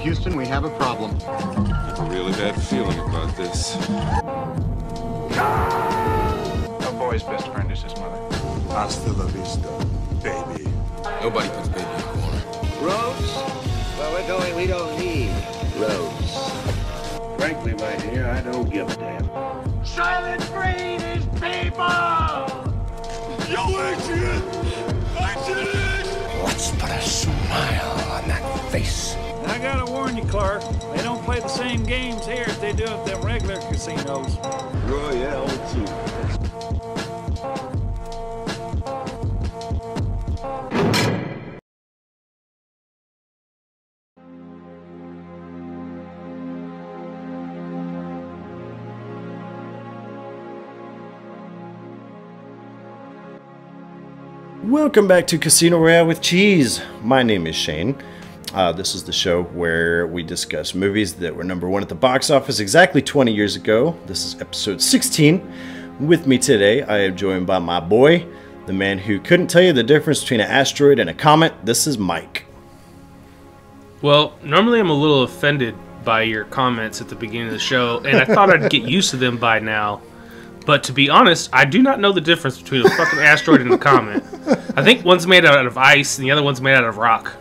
Houston, we have a problem. I have a really bad feeling about this. A boy's best friend is his mother. Hasta la vista, baby. Nobody puts baby in a corner. Roads? Where we're going, we don't need roads. Frankly, my dear, I don't give a damn. Soylent Green is people! Yo, Adrian! Adrian! Let's put a smile on that face. I gotta warn you, Clark. They don't play the same games here as they do at the regular casinos. Royale, too. Welcome back to Casino Royale with Cheese. My name is Shane. Uh, this is the show where we discuss movies that were number one at the box office exactly 20 years ago. This is episode 16. With me today, I am joined by my boy, the man who couldn't tell you the difference between an asteroid and a comet. This is Mike. Well, normally I'm a little offended by your comments at the beginning of the show, and I thought I'd get used to them by now. But to be honest, I do not know the difference between a fucking asteroid and a comet. I think one's made out of ice and the other one's made out of rock.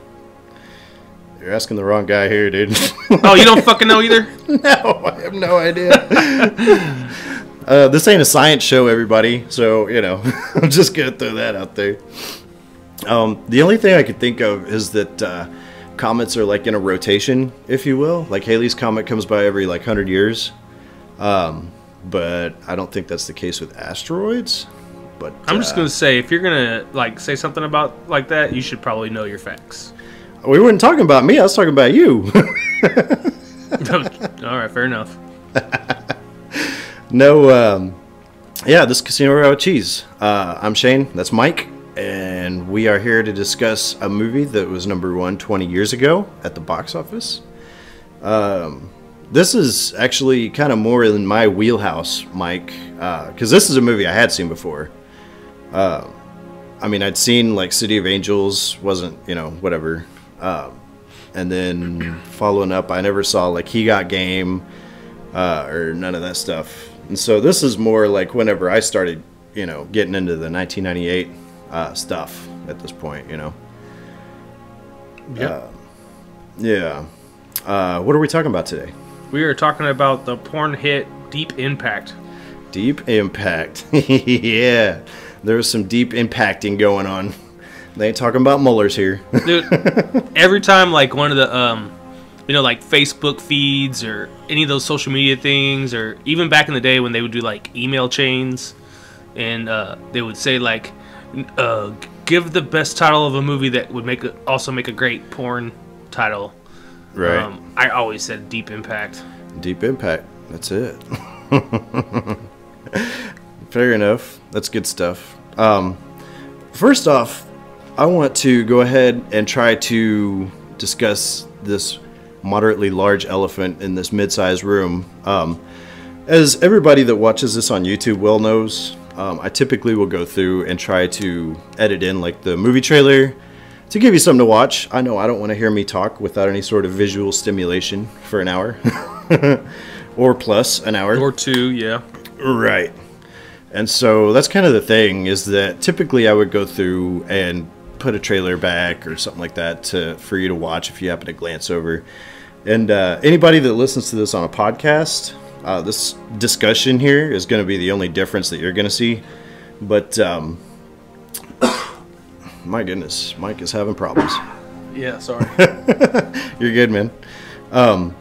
You're asking the wrong guy here, dude. Oh, you don't fucking know either? no, I have no idea. uh, this ain't a science show, everybody. So, you know, I'm just going to throw that out there. Um, the only thing I could think of is that uh, comets are like in a rotation, if you will. Like Halley's comet comes by every like 100 years. Um, but I don't think that's the case with asteroids. But I'm just uh, gonna say, if you're gonna like say something about like that, you should probably know your facts. we weren't talking about me. I was talking about you. All right, fair enough. No, um, yeah, this is Casino Royale with Cheese. Uh, I'm Shane, that's Mike, and we are here to discuss a movie that was number one 20 years ago at the box office. Um, this is actually kind of more in my wheelhouse, Mike, because this is a movie I had seen before. Uh, I mean, I'd seen like City of Angels, wasn't, you know, whatever. Uh, and then following up, I never saw like He Got Game uh, or none of that stuff. And so this is more like whenever I started, you know, getting into the 1998 uh, stuff at this point, you know. Yeah. Yeah. Uh, what are we talking about today? We are talking about the porn hit Deep Impact. Deep impact. yeah. There's some deep impacting going on. They ain't talking about Mullers here. dude every time like one of the um you know like facebook feeds or any of those social media things or even back in the day when they would do like email chains and uh they would say like uh give the best title of a movie that would make a, also make a great porn title right. um i always said deep impact Deep impact. That's it. Fair enough. That's good stuff. Um, first off, I want to go ahead and try to discuss this moderately large elephant in this mid-sized room. Um, as everybody that watches this on YouTube well knows, um, I typically will go through and try to edit in like the movie trailer to give you something to watch. I know I don't want to hear me talk without any sort of visual stimulation for an hour or plus an hour. or two yeah Right. And so that's kind of the thing is that typically I would go through and put a trailer back or something like that to for you to watch if you happen to glance over. And uh, anybody that listens to this on a podcast, uh, this discussion here is going to be the only difference that you're going to see. But um, my goodness, Mike is having problems. yeah sorry You're good, man. Um,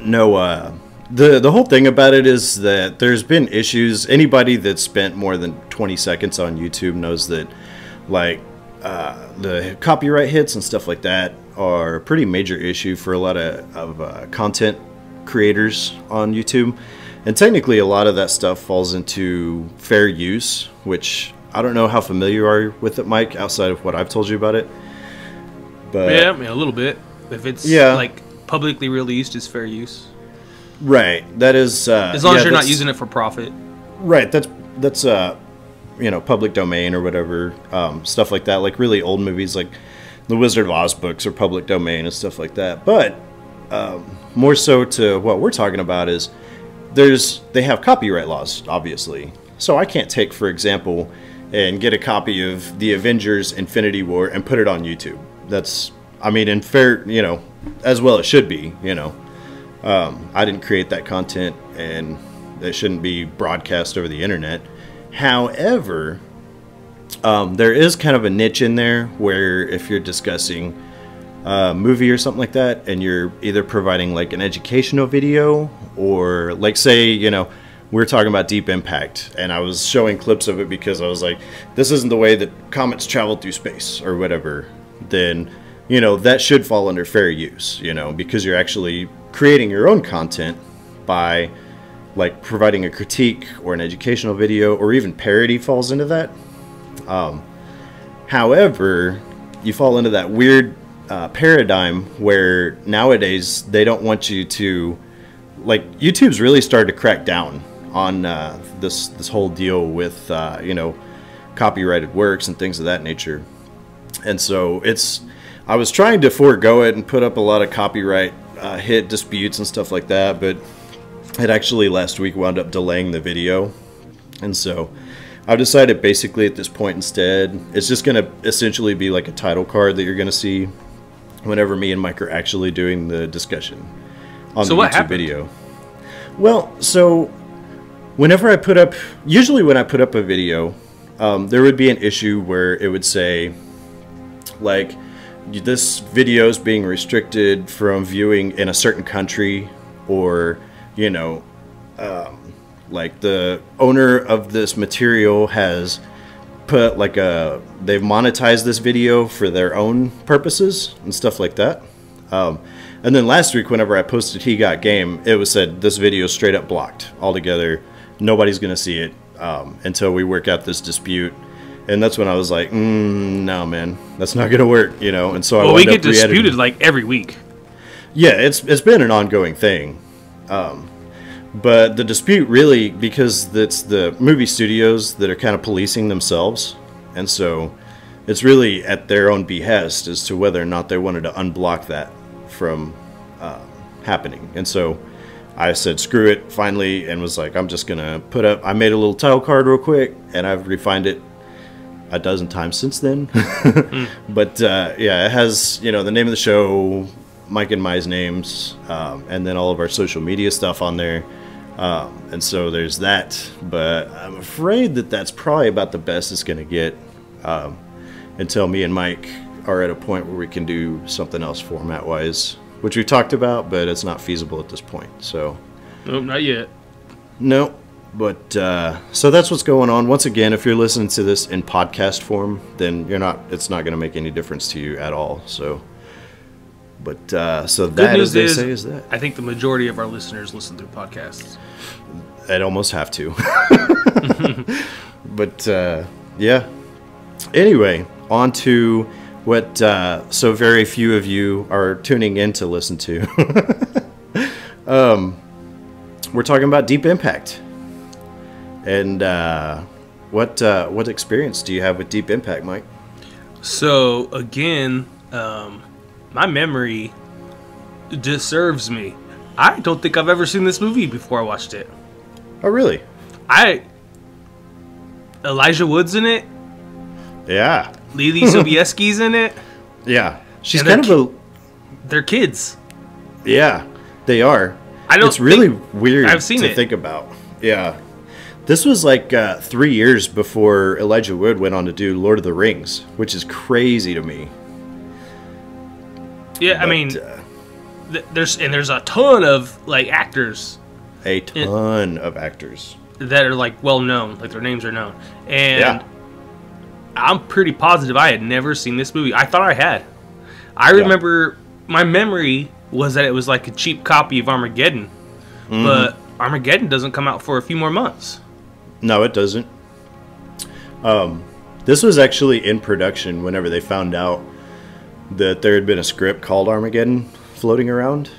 no, uh, the the whole thing about it is that there's been issues. Anybody that spent more than 20 seconds on YouTube knows that, like, uh, the copyright hits and stuff like that are a pretty major issue for a lot of, of uh, content creators on YouTube. And technically, a lot of that stuff falls into fair use, which I don't know how familiar you are with it, Mike, outside of what I've told you about it. But yeah I mean, a little bit if it's Yeah. like publicly released it's fair use right, that is uh, as long yeah, as you're not using it for profit Right. That's that's uh, you know, public domain or whatever um, stuff like that. Like really old movies, like the Wizard of Oz books are public domain and stuff like that. But um, more so to what we're talking about is there's they have copyright laws, obviously. So I can't take, for example, and get a copy of the Avengers Infinity War and put it on YouTube. That's, I mean, in fair, you know, as well it should be, you know. Um, I didn't create that content and it shouldn't be broadcast over the internet. However, um, there is kind of a niche in there where if you're discussing a movie or something like that and you're either providing like an educational video or like say, you know, we were talking about Deep Impact, and I was showing clips of it because I was like, this isn't the way that comets travel through space or whatever, then, you know, that should fall under fair use, you know, because you're actually creating your own content by like providing a critique or an educational video or even parody falls into that. Um, however, you fall into that weird uh, paradigm where nowadays they don't want you to like YouTube's really started to crack down on uh, this this whole deal with uh, you know copyrighted works and things of that nature. And so it's I was trying to forego it and put up a lot of copyright uh, hit disputes and stuff like that, but it actually last week wound up delaying the video. And so I've decided basically at this point instead, it's just going to essentially be like a title card that you're going to see whenever me and Mike are actually doing the discussion on So the what YouTube happened? video. Well, so whenever I put up, usually when I put up a video, um, there would be an issue where it would say, like, this video is being restricted from viewing in a certain country, or, you know, um, like the owner of this material has put like a, they've monetized this video for their own purposes and stuff like that. Um, and then last week, whenever I posted He Got Game, it was said this video is straight up blocked altogether. Nobody's going to see it um, until we work out this dispute. And that's when I was like, mm, no, man, that's not going to work, you know? And so I Well, we wound get disputed like every week. yeah, it's it's been an ongoing thing. Um, but the dispute really because it's the movie studios that are kind of policing themselves, and so it's really at their own behest as to whether or not they wanted to unblock that from uh, happening. And so I said, screw it, finally, and was like, I'm just gonna put up. I made a little title card real quick, and I've refined it a dozen times since then. But uh, yeah, it has you know the name of the show, Mike and Mai's names, um, and then all of our social media stuff on there. Um, and so there's that. But I'm afraid that that's probably about the best it's going to get um, until me and Mike are at a point where we can do something else format wise, which we talked about, but it's not feasible at this point. So. Nope, not yet. No, but uh, so that's what's going on. Once again, if you're listening to this in podcast form, then you're not. It's not going to make any difference to you at all. So, but uh, so Good that, as they is, say, is that I think the majority of our listeners listen through podcasts. I'd almost have to. but uh, yeah. Anyway, on to what uh, so very few of you are tuning in to listen to. um, we're talking about Deep Impact, and uh, what uh, what experience do you have with Deep Impact, Mike? So again, um, my memory just serves me. I don't think I've ever seen this movie before I watched it. Oh, really? I Elijah Wood's in it. Yeah, Lily Sobieski's in it. yeah. She's kind they're of a They're kids. Yeah, they are. I don't It's really weird I've seen to it. think about. Yeah, this was like uh, three years before Elijah Wood went on to do Lord of the Rings, which is crazy to me. Yeah, I mean, uh, th- there's and there's a ton of like actors a ton of actors. that are like well known, like their names are known, and Yeah. I'm pretty positive I had never seen this movie. I thought I had. I Yeah. remember my memory was that it was like a cheap copy of Armageddon, Mm-hmm. but Armageddon doesn't come out for a few more months. No, it doesn't. Um, this was actually in production whenever they found out that there had been a script called Armageddon floating around.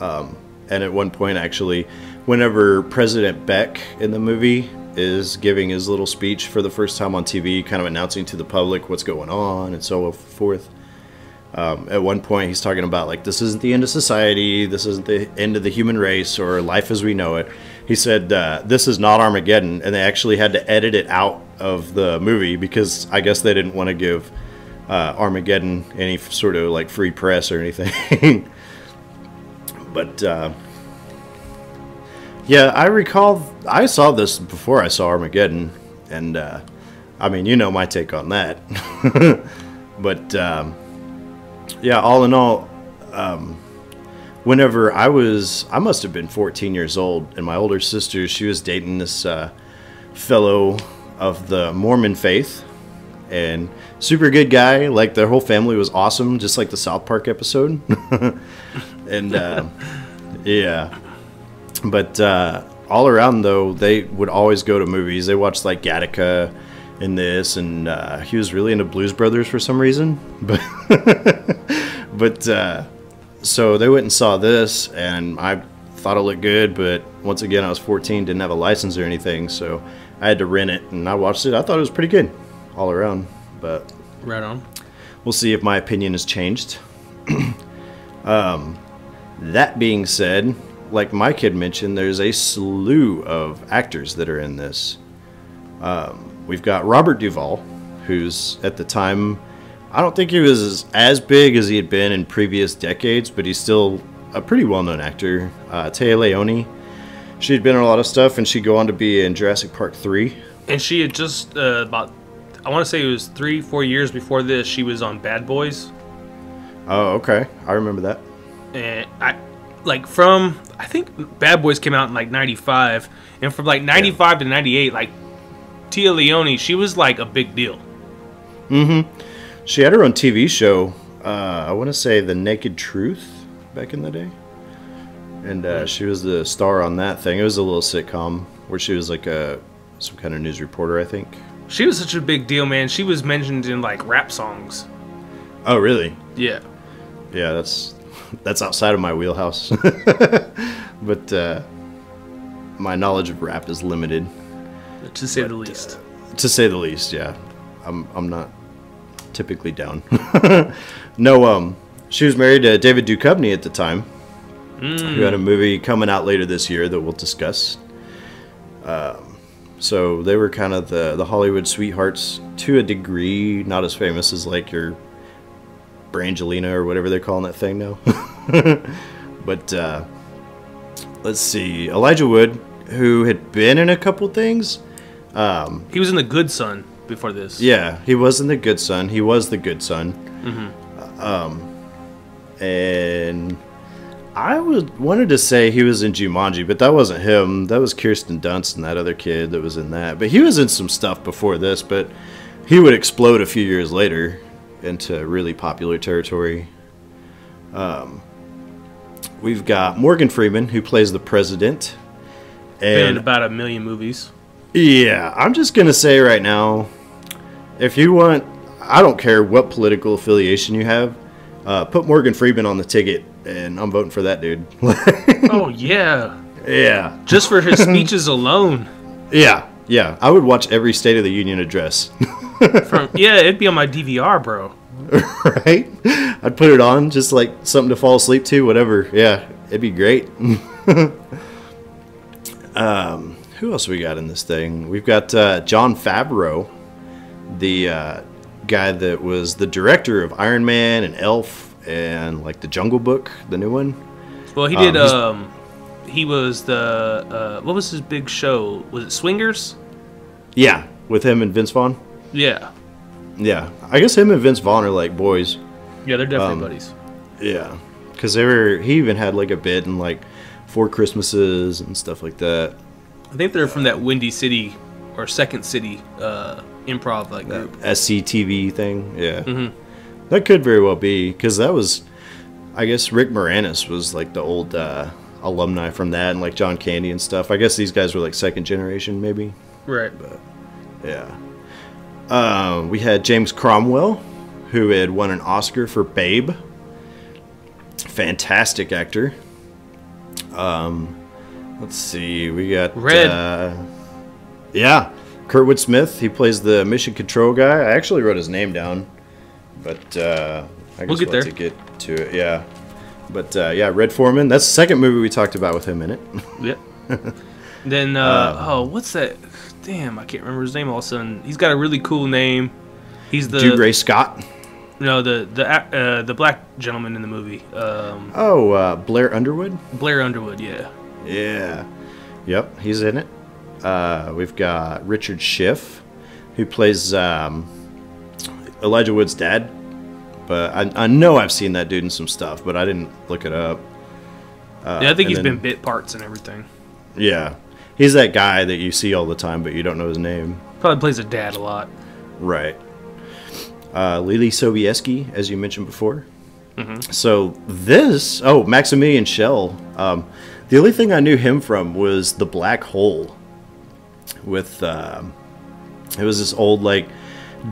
Um, and at one point, actually, whenever President Beck in the movie is giving his little speech for the first time on TV, kind of announcing to the public what's going on and so forth, Um, at one point, he's talking about like this isn't the end of society, this isn't the end of the human race or life as we know it. He said uh, this is not Armageddon, and they actually had to edit it out of the movie because I guess they didn't want to give uh, Armageddon any sort of like free press or anything. but uh, yeah, I recall I saw this before I saw Armageddon, and uh, I mean, you know my take on that. but um, yeah, all in all, um, whenever I was, I must have been 14 years old, and my older sister, she was dating this uh, fellow of the Mormon faith, and super good guy. Like their whole family was awesome, just like the South Park episode. and uh, yeah, but uh, all around though, they would always go to movies. They watched like Gattaca in this, and uh, he was really into Blues Brothers for some reason. But but uh, so they went and saw this, and I thought it looked good. But once again, I was 14, didn't have a license or anything, so I had to rent it, and I watched it. I thought it was pretty good all around. But Right on. we'll see if my opinion has changed. um, that being said, like my kid mentioned, there's a slew of actors that are in this. Um, we've got Robert Duvall, who's at the time, I don't think he was as, as big as he had been in previous decades, but he's still a pretty well known actor. Uh, Téa Leoni, she had been in a lot of stuff, and she'd go on to be in Jurassic Park 3. And she had just uh, about, I want to say it was three, four years before this, she was on Bad Boys. Oh, okay. I remember that. and I like from I think Bad Boys came out in like '95, and from like '95 to '98, like Téa Leoni, she was like a big deal. Mhm. She had her own TV show. Uh, I want to say The Naked Truth back in the day, and uh, she was the star on that thing. It was a little sitcom where she was like a some kind of news reporter, I think. She was such a big deal, man. She was mentioned in like rap songs. Oh, really? Yeah, Yeah, that's that's outside of my wheelhouse. but uh, my knowledge of rap is limited, to say the least. to say the least. Yeah, I'm I'm not typically down. no, um, she was married to David Duchovny at the time, who had a movie coming out later this year that we'll discuss. Um, so they were kind of the the Hollywood sweethearts to a degree, not as famous as like your Brangelina or whatever they're calling that thing now. but uh, let's see, Elijah Wood, who had been in a couple things. Um, He was in The Good Son before this. yeah, he wasn't the good son. He was the good son. Mm-hmm. Um, and I would wanted to say he was in Jumanji, but that wasn't him. That was Kirsten Dunst and that other kid that was in that. But he was in some stuff before this. But he would explode a few years later into really popular territory. Um, we've got Morgan Freeman, who plays the president. Been in And about a million movies. yeah, I'm just gonna say right now, if you want, I don't care what political affiliation you have, uh, put Morgan Freeman on the ticket, and I'm voting for that dude. oh yeah, yeah, just for his speeches alone. yeah, yeah. I would watch every State of the Union address, From yeah, it'd be on my DVR, bro. right? I'd put it on, just like something to fall asleep to, whatever. Yeah, it'd be great. um, who else we got in this thing? We've got uh, Jon Favreau, the uh, guy that was the director of Iron Man and Elf and like the Jungle Book, the new one. Well, he did. Um, Um, he was the uh, what was his big show? Was it Swingers? Yeah, with him and Vince Vaughn. Yeah, Yeah, I guess him and Vince Vaughn are like boys. yeah, they're definitely Um, buddies. Yeah, because they were. He even had like a bit in like Four Christmases and stuff like that. I think they're from that Windy City or Second City uh, improv like group. SCTV thing. Yeah, that could very well be because that was, I guess Rick Moranis was like the old uh, alumni from that, and like John Candy and stuff. I guess these guys were like second generation, maybe. Right. But Yeah. Uh, we had James Cromwell, who had won an Oscar for Babe. Fantastic actor. Um, let's see, we got Red. Uh, yeah, Kurtwood Smith. He plays the mission control guy. I actually wrote his name down, but uh, I guess We'll get there. to get to it. Yeah, but uh, yeah, Red Foreman. That's the second movie we talked about with him in it. Yep. then uh, oh, what's that? Damn, I can't remember his name. All of a sudden, he's got a really cool name. He's the Jude Ray Scott. no the the uh, the black gentleman in the movie. Um, Oh, uh, Blair Underwood. Blair Underwood. Yeah. Yeah. Yep, he's in it. Uh, we've got Richard Schiff, who plays um, Elijah Wood's dad. But I, I know I've seen that dude in some stuff, but I didn't look it up. Uh, yeah, I think and he's then- been bit parts and everything. Yeah, he's that guy that you see all the time, but you don't know his name. Probably plays a dad a lot. Right. Uh, Lily Sobieski, as you mentioned before. So this, oh, Maximilian Schell. Um, the only thing I knew him from was The Black Hole. With um, it was this old like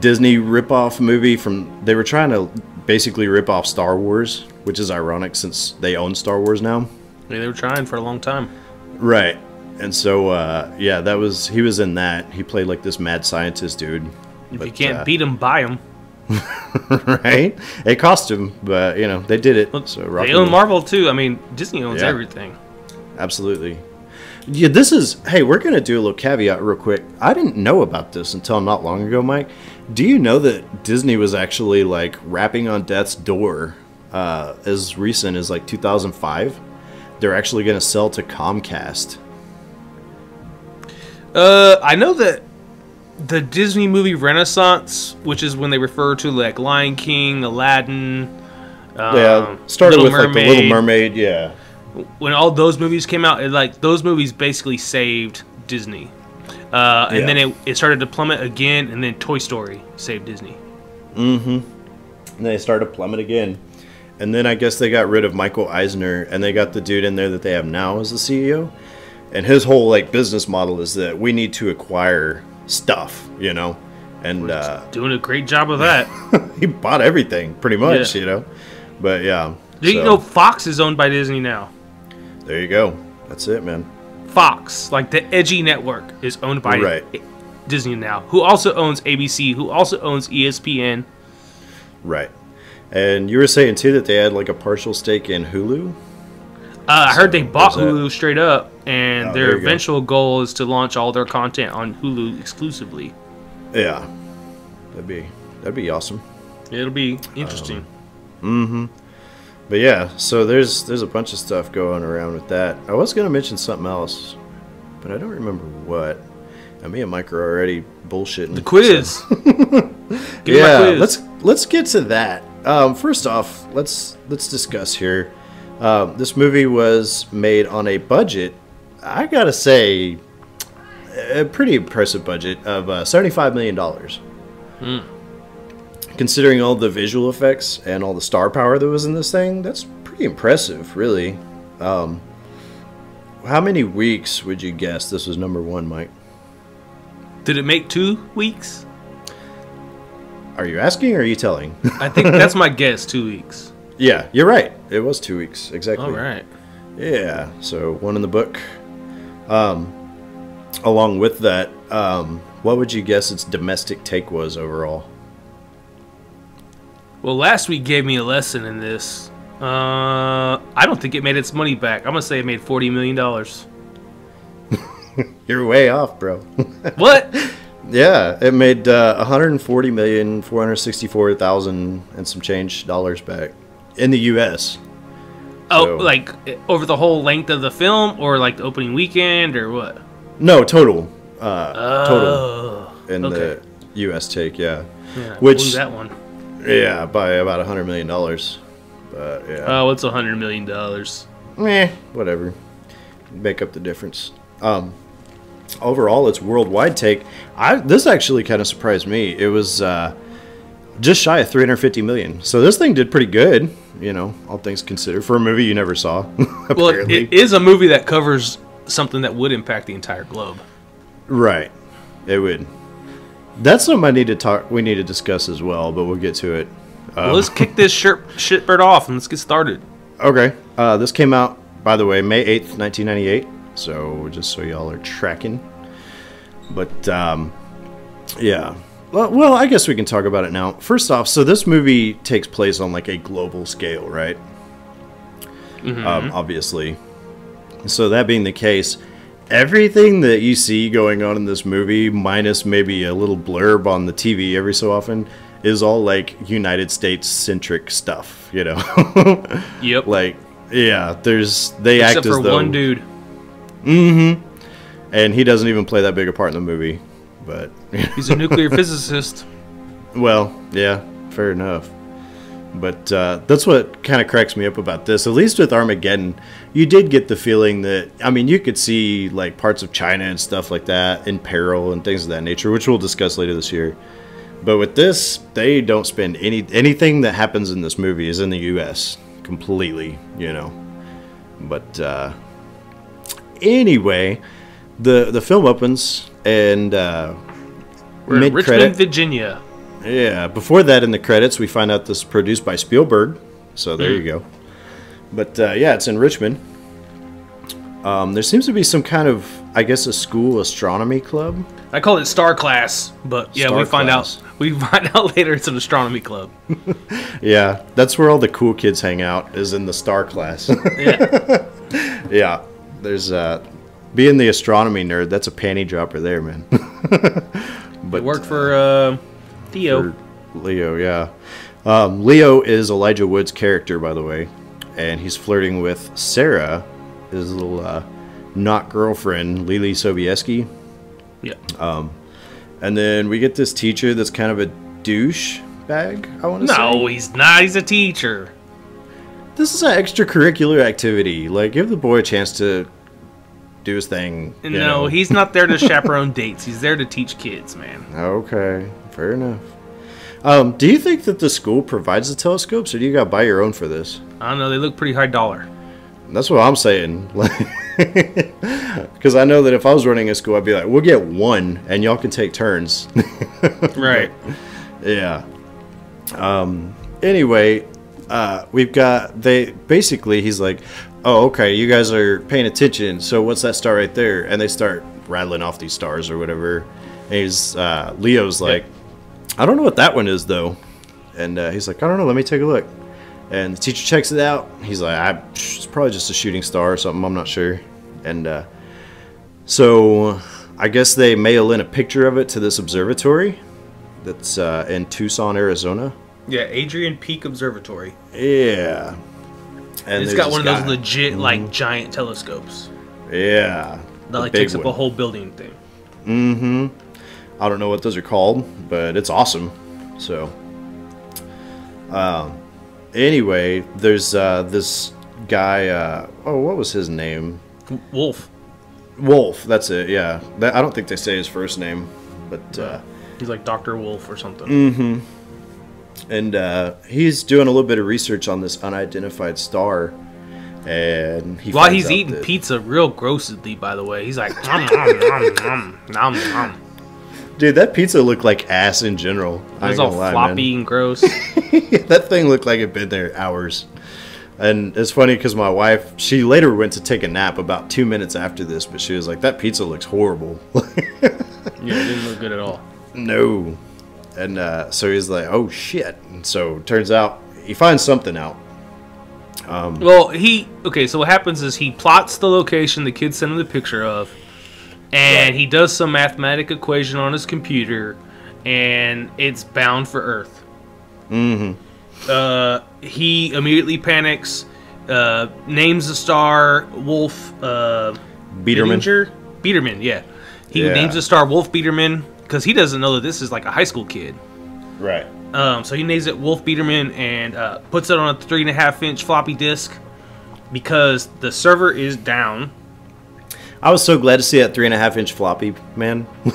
Disney ripoff movie from. They were trying to basically rip off Star Wars, which is ironic since they own Star Wars now. Yeah, they were trying for a long time. Right. And so, uh, yeah, that was he was in that. He played like this mad scientist dude. If But, you can't uh, beat him, buy him. right? It cost him, but you know they did it. So They own. Marvel too. I mean, Disney owns Yeah. everything. Absolutely. Yeah, this is. Hey, we're gonna do a little caveat real quick. I didn't know about this until not long ago, Mike. Do you know that Disney was actually like rapping on death's door uh, as recent as like 2005? They're actually gonna sell to Comcast. Uh, I know that the Disney movie Renaissance, which is when they refer to like Lion King, Aladdin, um, yeah, started Little with like the Little Mermaid. Yeah, when all those movies came out, it, like those movies basically saved Disney. Uh, and Yeah. then it, it started to plummet again, and then Toy Story saved Disney. Mm-hmm. and they started to plummet again. And then I guess they got rid of Michael Eisner, and they got the dude in there that they have now as the CEO. And his whole like business model is that we need to acquire stuff, you know. And uh, Doing a great job of that. he bought everything pretty much, Yeah. you know. But yeah, Do you know Fox is owned by Disney now? there you go. That's it, man. Fox, like the edgy network, is owned by Right. Disney now, who also owns ABC, who also owns ESPN. Right. And you were saying too that they had like a partial stake in Hulu. Uh, I heard they bought. Hulu straight up, and Oh, their you go. eventual goal is to launch all their content on Hulu exclusively. Yeah, that'd be that'd be awesome. It'll be interesting. Mhm. But yeah, so there's there's a bunch of stuff going around with that. I was gonna mention something else, but I don't remember what. And me and Mike are already bullshitting. the quiz. Give me my yeah, quiz. let's let's get to that. Um, first off, let's let's discuss here. Um, this movie was made on a budget. I gotta say, a pretty impressive budget of uh, seventy-five million dollars. Hmm. Considering all the visual effects and all the star power that was in this thing, that's pretty impressive, really. Um, how many weeks would you guess this was number one, Mike? Did it make two weeks? Are you asking or are you telling? I think that's my guess. Two weeks. Yeah, you're right. It was two weeks exactly. All right. Yeah, so one in the book. Um, along with that, um, what would you guess its domestic take was overall? Well, last week gave me a lesson in this. Uh, I don't think it made its money back. I'm gonna say it made forty million dollars. You're way off, bro. What? yeah, it made uh, 140 million 464,000 and some change dollars back in the U.S. Oh, So- like over the whole length of the film, or like the opening weekend, or what? No, total. Uh, total Oh, in okay. the U.S. take, yeah. yeah, Which- that one. Yeah, by about a 100 million dollars. But yeah. Oh, it's a hundred million dollars. Meh, whatever. Make up the difference. Um, overall, its worldwide take. I this actually kind of surprised me. It was uh, just shy of 350 million. So this thing did pretty good. You know, all things considered, for a movie you never saw. Well, it is a movie that covers something that would impact the entire globe. right. It would. That's something I need to talk. We need to discuss as well, but we'll get to it. well, let's kick this shit shitbird off and let's get started. Okay. Uh, this came out, by the way, May 8th, 1998. So just so y'all are tracking. But, um, yeah. Well, well, I guess we can talk about it now. First off, so this movie takes place on like a global scale, right? Um, obviously. So that being the case, everything that you see going on in this movie, minus maybe a little blurb on the TV every so often, is all like United States centric stuff. You know, Yep. like yeah, there's they Except act as for though one dude. Mhm. And he doesn't even play that big a part in the movie. But He's a nuclear physicist. well, yeah, fair enough. But uh, that's what kind of cracks me up about this. At least with Armageddon, you did get the feeling that I mean, you could see like parts of China and stuff like that in peril and things of that nature, which we'll discuss later this year. But with this, they don't spend any anything that happens in this movie is in the U.S. completely, you know. But uh, anyway, the the film opens and uh, We're in mid-credit- Richmond, Virginia. yeah, before that in the credits, we find out this is produced by Spielberg. So there you go. But uh, yeah, it's in Richmond. Um, there seems to be some kind of, I guess, a school astronomy club. I call it Star Class, but yeah, Star we find Class. out we find out later it's an astronomy club. Yeah, that's where all the cool kids hang out, is in the star class. Yeah. yeah, there's uh, being the astronomy nerd. That's a panty dropper there, man. but It worked for uh, Theo. for Leo, yeah. Um, Leo is Elijah Wood's character, by the way, and he's flirting with Sarah, his little uh, not girlfriend, Lily Sobieski. yeah. And then we get this teacher that's kind of a douche bag. I want to say. no, he's not. He's a teacher. This is an extracurricular activity. Like, give the boy a chance to do his thing. you No, know. he's not there to chaperone dates. He's there to teach kids, man. Okay, fair enough. Um, do you think that the school provides the telescopes, or do you got to buy your own for this? I don't know. They look pretty high dollar. That's what I'm saying. Because I know that if I was running a school, I'd be like, we'll get one, and y'all can take turns. Right. yeah. Um. Anyway, uh, we've got they basically. He's like, oh, okay, you guys are paying attention. So what's that star right there? And they start rattling off these stars or whatever. And he's uh, Leo's like, I don't know what that one is though. And uh, he's like, I don't know. Let me take a look. And the teacher checks it out. He's like, I, it's probably just a shooting star or something. I'm not sure. And uh, so I guess they mail in a picture of it to this observatory that's uh, in Tucson, Arizona. Yeah, Adrian Peak Observatory. Yeah. And it's got one of this those guy- legit, like, giant telescopes Yeah. that like takes up a whole building thing. Mm-hmm. I don't know what those are called, but it's awesome. So, um, anyway, there's uh, this guy. Uh, oh, what was his name? Wolf. Wolf. That's it. Yeah. That, I don't think they say his first name, but uh, He's like Doctor Wolf or something. Mm. And uh, he's doing a little bit of research on this unidentified star, and he While he's eating that- pizza real grossly, by the way, he's like, nom, nom, nom, nom, nom. Dude, that pizza looked like ass in general. I It's ain't all lie, man. floppy and gross. that thing looked like it'd been there hours. And it's funny because my wife, she later went to take a nap about two minutes after this, but she was like, "That pizza looks horrible." yeah, it didn't look good at all. no, and uh, so he's like, "Oh shit!" And so turns out he finds something out. Well, he okay. So what happens is he plots the location the kid sent him the picture of, and he does some mathematic equation on his computer, and it's bound for Earth. Mm-hmm. Uh, he immediately panics, uh, names the star Wolf. Uh? Biederman, yeah. He Yeah. names the star Wolf Biederman because he doesn't know that this is like a high school kid. Right. Um, so he names it Wolf Biederman and uh, puts it on a three and a half inch floppy disk because the server is down. I was so glad to see that three and a half inch floppy, man.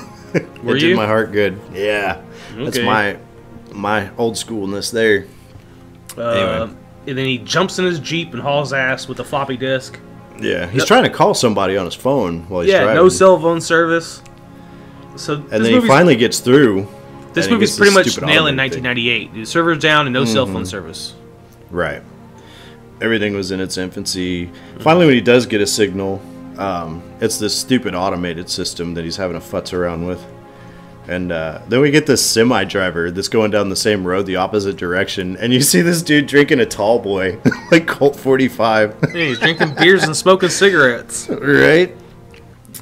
Were it you? did my heart good. Yeah, that's my my old schoolness there. Uh, Anyway. And then he jumps in his Jeep and hauls ass with the floppy disk. Yeah, he's Yep. trying to call somebody on his phone while he's yeah, driving. no cell phone service. So And then he finally gets through. this movie's pretty much nailing automated thing. 1998. The server's down and no cell Mm-hmm. phone service. Right. Everything was in its infancy. Finally, when he does get a signal, um, it's this stupid automated system that he's having a futz around with. And uh, then we get this semi driver that's going down the same road, the opposite direction, and you see this dude drinking a tall boy, like Colt 45, Yeah, he's drinking beers and smoking cigarettes. right?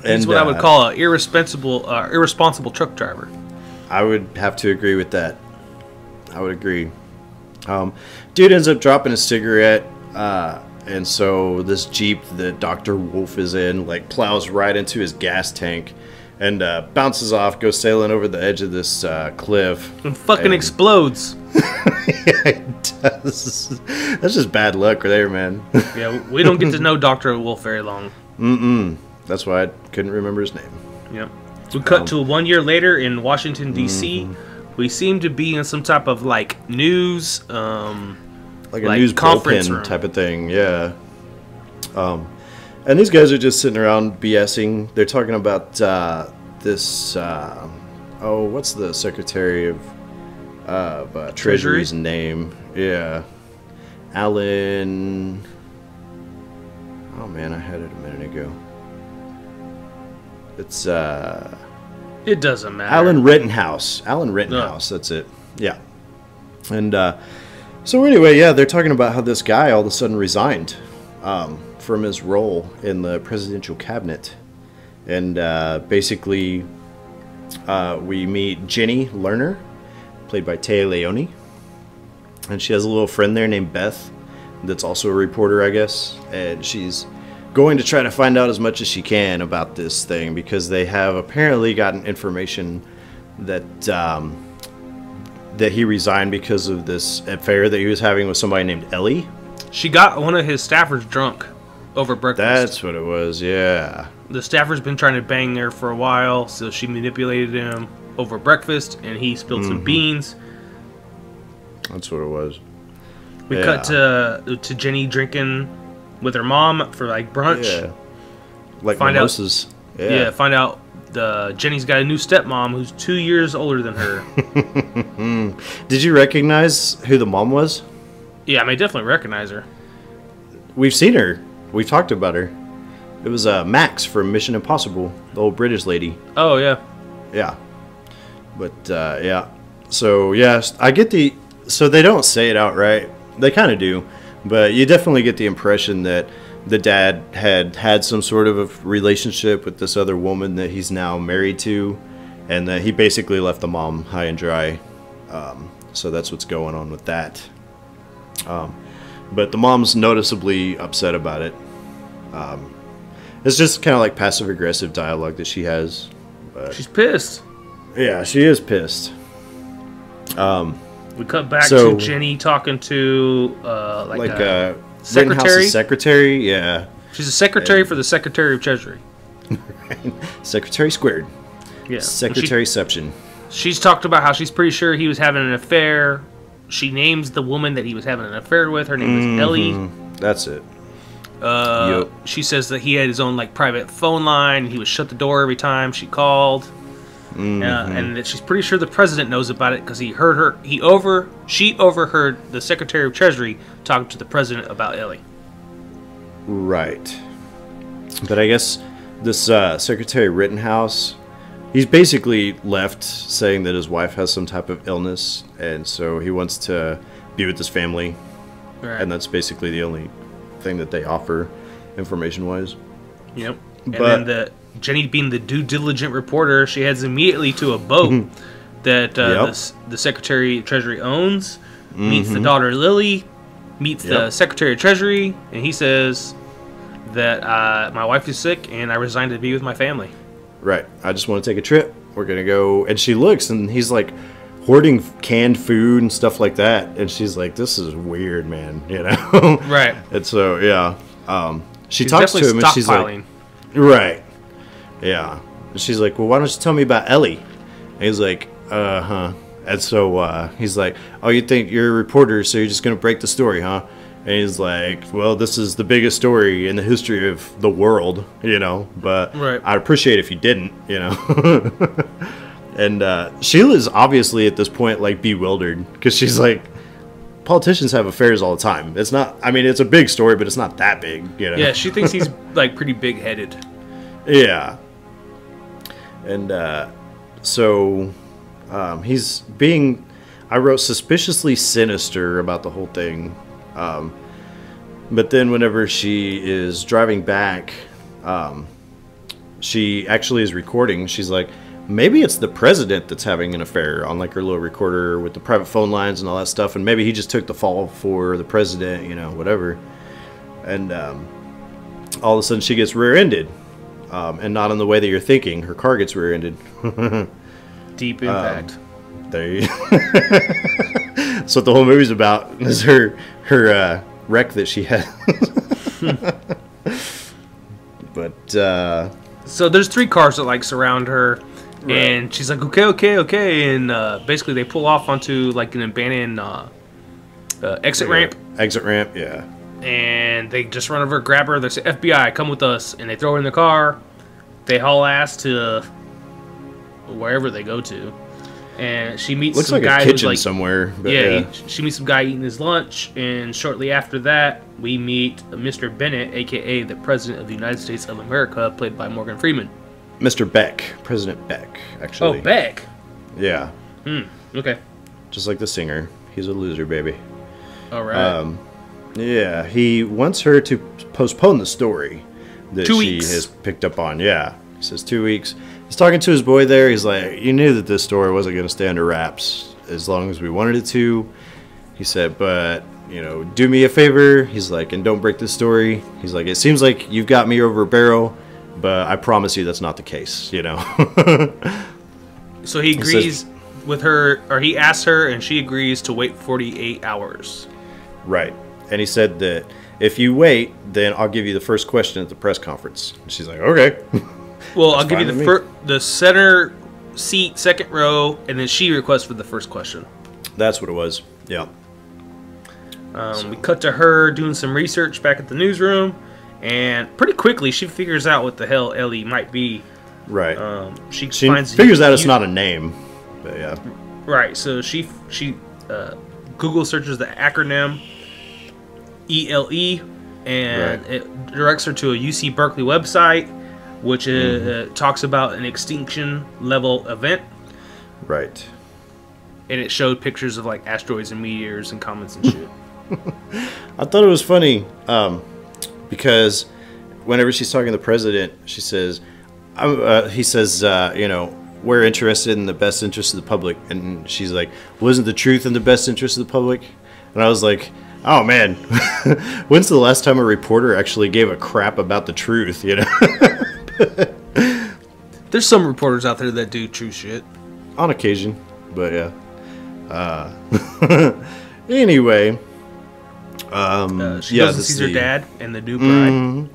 He's what I would uh, call an irresponsible, uh, irresponsible truck driver. I would have to agree with that. I would agree. Um, dude ends up dropping a cigarette, uh, and so this jeep that Doctor Wolf is in like plows right into his gas tank, and uh, bounces off, goes sailing over the edge of this uh, cliff. And fucking And- explodes. yeah, it does. That's just bad luck right there, man. Yeah, we don't get to know Doctor Wolf very long. That's why I couldn't remember his name. Yep. We cut to one year later in Washington D.C. We seem to be in some type of like news. Um, like a Like news conference type of thing. Yeah. Um, and these guys are just sitting around BSing. They're talking about uh, this. Uh, oh, what's the Secretary of of uh, Treasury's name? Yeah, Alan. Oh man, I had it a minute ago. It's uh, it doesn't matter. Alan Rittenhouse. Alan Rittenhouse. That's it. Yeah. And uh, so anyway, yeah, they're talking about how this guy all of a sudden resigned um, from his role in the presidential cabinet, and uh, basically uh, we meet Jenny Lerner, played by Téa Leoni, and she has a little friend there named Beth, that's also a reporter, I guess, and she's going to try to find out as much as she can about this thing because they have apparently gotten information that um, that he resigned because of this affair that he was having with somebody named Ellie. She got one of his staffers drunk over breakfast. That's what it was. Yeah. the staffer's been trying to bang her for a while, so she manipulated him over breakfast, and he spilled Mm-hmm. some beans. That's what it was. We Yeah. cut to to Jenny drinking with her mom for like brunch. Yeah. Like Find out- Yeah. Yeah. find out the Jenny's got a new stepmom who's two years older than her. Did you recognize who the mom was? yeah, I may definitely recognize her. We've seen her. We've talked about her. It was uh, Max from Mission Impossible, the old British lady. Oh yeah, Yeah. But uh, yeah. So yes, I get the. So they don't say it outright. They kind of do, but you definitely get the impression that the dad had had some sort of a relationship with this other woman that he's now married to, and that he basically left the mom high and dry. Um, so that's what's going on with that. Um, but the mom's noticeably upset about it. Um, it's just kind of like passive aggressive dialogue that she has. she's pissed. Yeah, she is pissed. We cut back So- to Jenny talking to uh, like, Like a uh, secretary? Secretary, yeah, she's a secretary for the Secretary of Treasury. secretary squared, Yeah, And she- secretaryception. she's talked about how she's pretty sure he was having an affair. She names the woman that he was having an affair with. Her name is Ellie. That's it. Uh, Yup. She says that he had his own like private phone line. He would shut the door every time she called, uh, and that she's pretty sure the president knows about it because he heard her. He over she overheard the Secretary of Treasury talking to the president about Ellie. Right. But I guess this uh, Secretary Rittenhouse, he's basically left saying that his wife has some type of illness, and so he wants to be with his family, Right. and that's basically the only thing that they offer, information-wise. Yep. And But- then the Jenny, being the due diligent reporter, she heads immediately to a boat that uh, Yep. Mm-hmm. the, the Secretary of Treasury owns. Meets the daughter Lily, meets the Secretary of Treasury, and he says that uh, my wife is sick and I resigned to be with my family. Right. I just want to take a trip. We're gonna go. And she looks, and he's like hoarding canned food and stuff like that. And she's like, "This is weird, man." You know. Right. And so yeah, um, she She's talks to him, and she's like, "Right, yeah." And she's like, "Well, why don't you tell me about Ellie?" And he's like, "Uh huh." And so uh, he's like, "Oh, you think you're a reporter, so you're just gonna break the story, huh?" And he's like, "Well, this is the biggest story in the history of the world, you know. But Right. I'd appreciate if you didn't, you know." and uh, Sheila's obviously at this point like bewildered because she's like, politicians have affairs all the time. It's not. I mean, it's a big story, but it's not that big, you know. Yeah, she thinks he's like pretty big headed. Yeah. And uh, so um, he's being, I wrote suspiciously sinister about the whole thing. Um, but then whenever she is driving back, um, she actually is recording. She's like, maybe it's the president that's having an affair on like her little recorder with the private phone lines and all that stuff. And maybe he just took the fall for the president, you know, whatever. And um, all of a sudden she gets rear-ended. Um, and not in the way that you're thinking. Her car gets rear-ended. Deep impact. There you. That's what the whole movie's about. Is her her uh, wreck that she had. but uh, so there's three cars that like surround her, and she's like, okay, okay, okay, and uh, basically they pull off onto like an abandoned uh, uh, exit ramp, exit ramp, yeah. And they just run over, grab her. They say, FBI, come with us, and they throw her in the car. They haul ass to wherever they go to, and she meets Looks some like guy a who's like, somewhere. But yeah, yeah, he- she meets some guy eating his lunch, and shortly after that, we meet Mr. Bennett, aka the President of the United States of America, played by Morgan Freeman. Mr. Beck, President Beck, actually. Oh, Beck. Yeah, Hmm. Okay. just like the singer. He's a loser, baby. All right. Um, yeah, he wants her to postpone the story that Two she weeks. has picked up on. Yeah, he says two weeks. He's talking to his boy there. He's like, "You knew that this story wasn't going to stay under wraps as long as we wanted it to." He said, "But you know, do me a favor." He's like, "And don't break this story." He's like, "It seems like you've got me over a barrel." But I promise you that's not the case, you know. so he says- agrees with her, or he asks her, and she agrees to wait 48 hours. Right. And he said that if you wait, then I'll give you the first question at the press conference. And she's like, okay. Well, I'll give you the fir- the center seat, second row, and then she requests for the first question. That's what it was. Yeah. Um, we cut to her doing some research back at the newsroom, and pretty quickly she figures out what the hell Ellie might be. Right. Um, she, she finds figures out it's not a name. But yeah. Right. So she she uh, Google searches the acronym ELE, and Right. it directs her to a UC Berkeley website, which uh, Mm-hmm. uh, talks about an extinction level event, Right. and it showed pictures of like asteroids and meteors and comets and shit. I thought it was funny um, because whenever she's talking to the president, she says, I'm, uh, he says, uh, you know, we're interested in the best interest of the public. And she's like, wasn't the truth in the best interest of the public? And I was like, oh man, when's the last time a reporter actually gave a crap about the truth, you know? There's some reporters out there that do true shit. on occasion, but yeah. Uh, anyway, um, Uh, she yeah, goes and sees her dad and the new bride. Mm.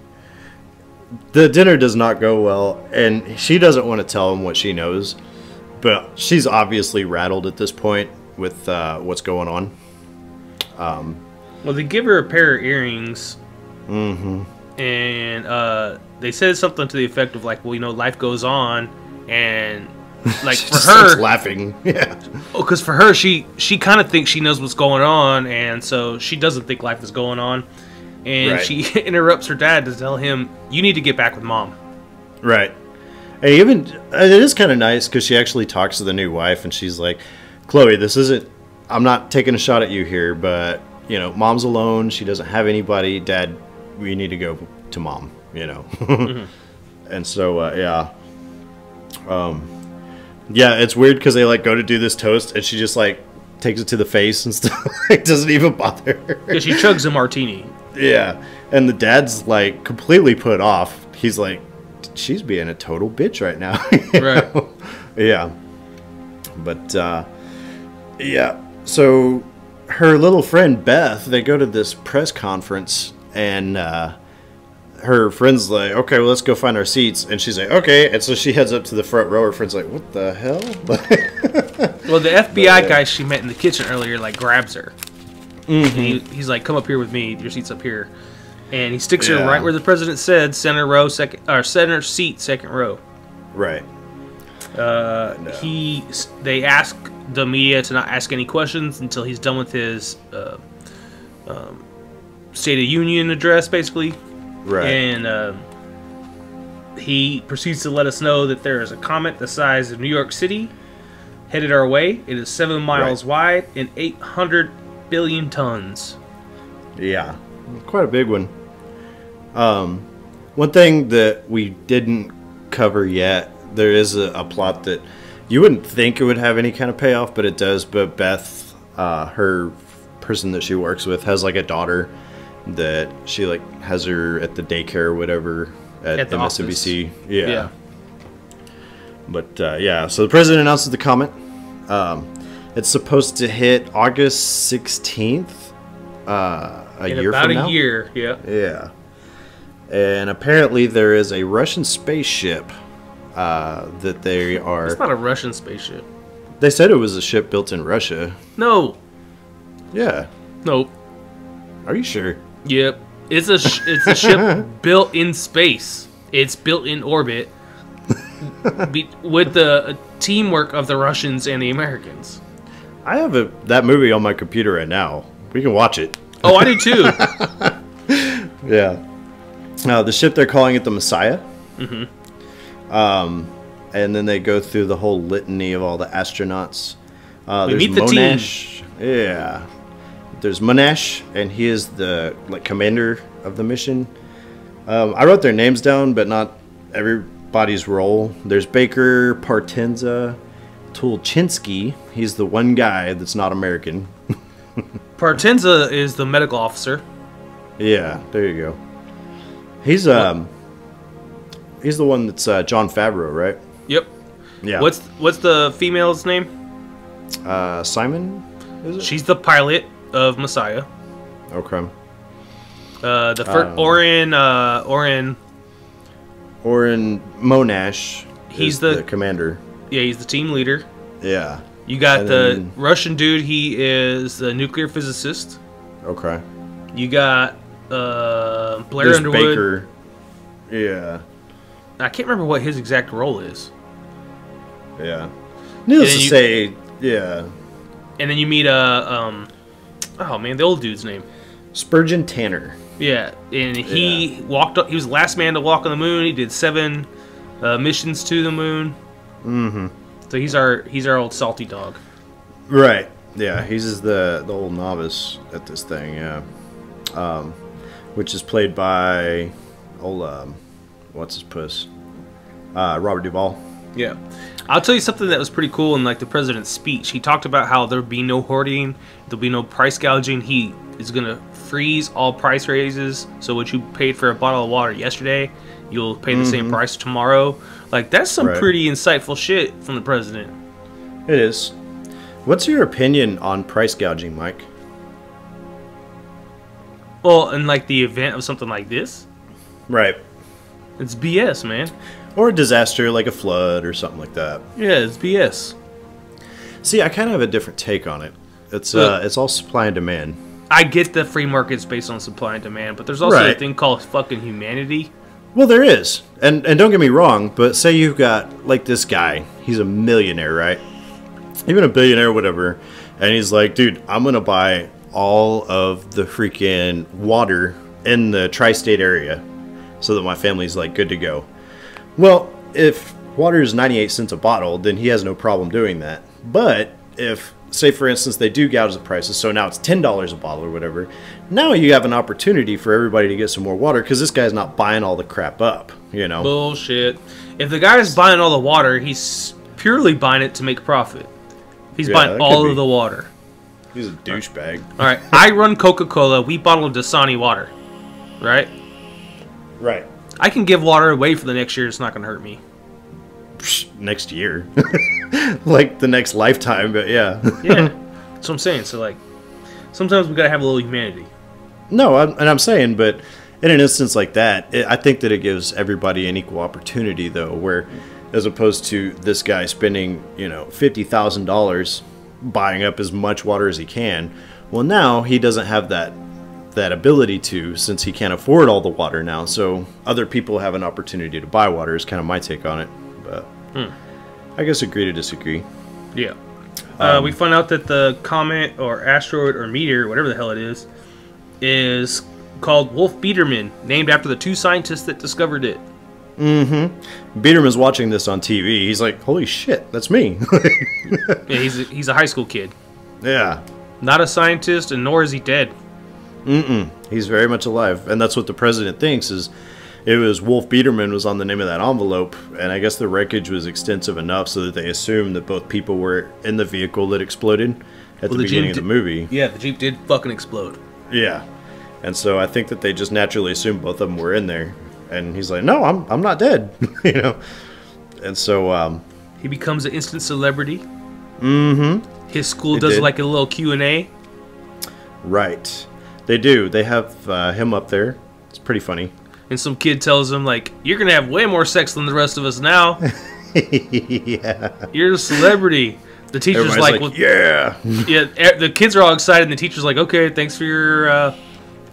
the dinner does not go well, and she doesn't want to tell him what she knows, but she's obviously rattled at this point with uh, what's going on. Well, they give her a pair of earrings, and uh, they said something to the effect of like, "Well, you know, life goes on," and like for her, laughing, yeah, Oh, because for her, she she kind of thinks she knows what's going on, and so she doesn't think life is going on, and Right. she interrupts her dad to tell him, "You need to get back with mom." right. Hey, even it is kind of nice because she actually talks to the new wife, and she's like, "Chloe, this isn't. I'm not taking a shot at you here, but you know, mom's alone. She doesn't have anybody. Dad, we need to go to mom. You know." And so, uh, yeah, um, yeah, it's weird because they like go to do this toast, and she just like takes it to the face and stuff. like, doesn't even bother. her. Because she chugs a martini. Yeah, and the dad's like completely put off. He's like, she's being a total bitch right now. Right. know? Yeah. But uh, yeah, so her little friend Beth, they go to this press conference, and uh, her friend's like, "Okay, well, let's go find our seats," and she's like, "Okay," and so she heads up to the front row. Her friend's like, "What the hell?" Well, the FBI guy she met in the kitchen earlier like grabs her. Mm-hmm. And he, he's like, "Come up here with me. Your seat's up here." And he sticks her right where the president said, center row, second or center seat, second row. right. Uh, He they ask the media to not ask any questions until he's done with his uh, um, State of Union address, basically. Right. And um he proceeds to let us know that there is a comet the size of New York City headed our way. It is seven miles wide and 800 billion tons. Yeah, quite a big one. Um, one thing that we didn't cover yet, there is a, a plot that you wouldn't think it would have any kind of payoff, but it does. But Beth, uh, her person that she works with, has like a daughter that she like has her at the daycare or whatever at, At the MSNBC. Yeah. But uh, yeah, so the president announces the comet. Um, it's supposed to hit August 16th, uh, a In year about from a now. year, yeah. Yeah. And apparently there is a Russian spaceship uh, that they are. It's not a Russian spaceship. They said it was a ship built in Russia. No, Yeah. nope. Are you sure? Yep. It's a sh- it's a ship built in space. It's built in orbit be- with the teamwork of the Russians and the Americans. I have a, that movie on my computer right now. We can watch it. Oh, I do too. Yeah. Uh, the ship they're calling it the Messiah. Mm-hmm. Um, and then they go through the whole litany of all the astronauts. Uh, We meet the team. Monash. Yeah. There's Monash, and he is the like commander of the mission. Um, I wrote their names down, but not everybody's role. There's Baker, Partenza, Tulchinsky. He's the one guy that's not American. Partenza is the medical officer. Yeah, there you go. He's um, he's the one that's uh, Jon Favreau, right? Yep. Yeah. What's what's the female's name? uh Simon? Is it? She's the pilot of Messiah. okay. Uh, the first Um, Oren uh, Oren. Oren Monash. He's is the- commander. Yeah, he's the team leader. Yeah. You got And the then- Russian dude. He is the nuclear physicist. Okay. You got uh, Blair There's Underwood. Baker. Yeah. I can't remember what his exact role is. Yeah. Needless to you- say, yeah. And then you meet uh um, oh man, the old dude's name. Spurgeon Tanner. Yeah, and he walked. Up, he was the last man to walk on the moon. He did seven uh, missions to the moon. Mm-hmm. So he's our he's our old salty dog. Right. Yeah, he's just the the old novice at this thing. Yeah, um, which is played by old um, what's his puss? Uh, Robert Duvall. Yeah. I'll tell you something that was pretty cool in like the president's speech. He talked about how there'll be no hoarding, there'll be no price gouging. He is gonna freeze all price raises. So what you paid for a bottle of water yesterday, you'll pay the same price tomorrow. Like that's some Right. pretty insightful shit from the president. It is. What's your opinion on price gouging, Mike? Well, in like the event of something like this, Right. it's BS, man. Or a disaster like a flood or something like that. Yeah, it's BS. See, I kind of have a different take on it. It's uh, it's all supply and demand. I get the free market's based on supply and demand, but there's also a thing called fucking humanity. Well, there is, and and don't get me wrong, but say you've got like this guy, he's a millionaire, right? Even a billionaire, whatever, and he's like, dude, I'm gonna buy all of the freaking water in the tri-state area, so that my family's like good to go. Well, if water is 98 cents a bottle, then he has no problem doing that. But if, say, for instance, they do gouge the prices, so now it's $10 a bottle or whatever, now you have an opportunity for everybody to get some more water because this guy's not buying all the crap up, you know? Bullshit. If the guy's buying all the water, he's purely buying it to make profit. He's Yeah, buying all of the water. He's a douchebag. All right, I run Coca Cola. We bottle Dasani water, right? Right. I can give water away for the next year. It's not going to hurt me. Next year. like the next lifetime, but yeah. Yeah, that's what I'm saying. So like, sometimes we gotta have a little humanity. No, I'm, and I'm saying, but in an instance like that, it, I think that it gives everybody an equal opportunity, though, where as opposed to this guy spending, you know, fifty thousand dollars buying up as much water as he can. Well, now he doesn't have that that ability to, since he can't afford all the water now. So other people have an opportunity to buy water. Is kind of my take on it, but I guess agree to disagree. Yeah. Uh, Um, we find out that the comet or asteroid or meteor, whatever the hell it is, is called Wolf Biederman, named after the two scientists that discovered it. Mm-hmm. Biederman's watching this on TV. He's like, "Holy shit, that's me!" Yeah, he's a, he's a high school kid, yeah, not a scientist, and nor is he dead. He's very much alive, and that's what the president thinks. Is it was Wolf Biederman was on the name of that envelope, and I guess the wreckage was extensive enough so that they assumed that both people were in the vehicle that exploded at Well, the the beginning of the movie. Yeah, the jeep did fucking explode. Yeah. And so I think that they just naturally assumed both of them were in there. And he's like, "No, I'm I'm not dead." you know. And so um He becomes an instant celebrity. Mm-hmm. His school It does did. like a little Q and A. right. They do. They have uh, him up there. It's pretty funny. and some kid tells him like you're gonna have way more sex than the rest of us now yeah. you're a celebrity the teacher's like, like, well, "Yeah." yeah the kids are all excited and the teacher's like okay thanks for your uh,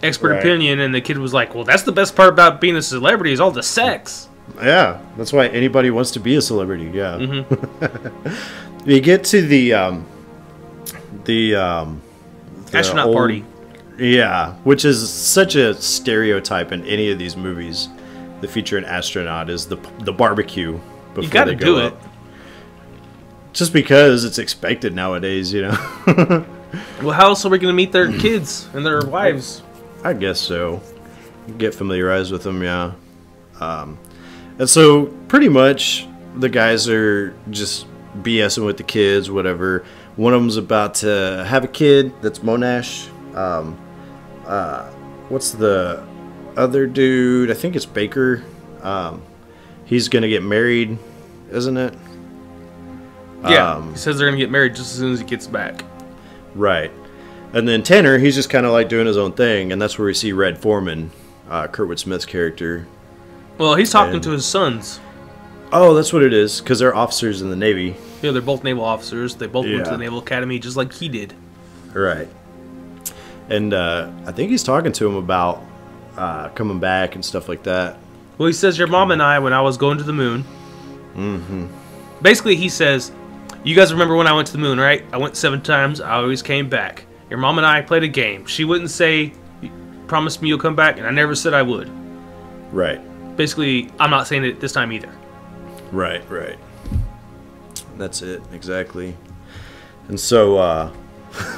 expert Right. opinion and the kid was like well that's the best part about being a celebrity is all the sex Yeah, that's why anybody wants to be a celebrity. Yeah. Mm-hmm. you get to the um, the um, the astronaut old- party Yeah, which is such a stereotype in any of these movies that feature an astronaut is the the barbecue. Before you gotta they go do up. it Just because it's expected nowadays, you know. well how else are we gonna meet their kids and their wives I guess so. Get familiarized with them, yeah. Um, and so pretty much the guys are just BSing with the kids, whatever. One of them's about to have a kid. That's Monash. Um, uh, what's the other dude? I think it's Baker. Um, he's gonna get married, isn't it? yeah Um, he says they're gonna get married just as soon as he gets back Right. And then Tanner, he's just kind of like doing his own thing, and that's where we see Red Foreman, uh, Kurtwood Smith's character. well he's talking And- to his sons Oh, that's what it is, because they're officers in the Navy. yeah they're both naval officers they both went to the naval academy just like he did Right. And uh, I think he's talking to him about uh, coming back and stuff like that. Well, he says your mom and I when I was going to the moon. Mm-hmm. Basically, he says, "You guys remember when I went to the moon, right? I went seven times. I always came back. Your mom and I played a game. She wouldn't say, promise me you'll come back, and I never said I would. Right. Basically, I'm not saying it this time either. Right, right. That's it, exactly. And so, uh,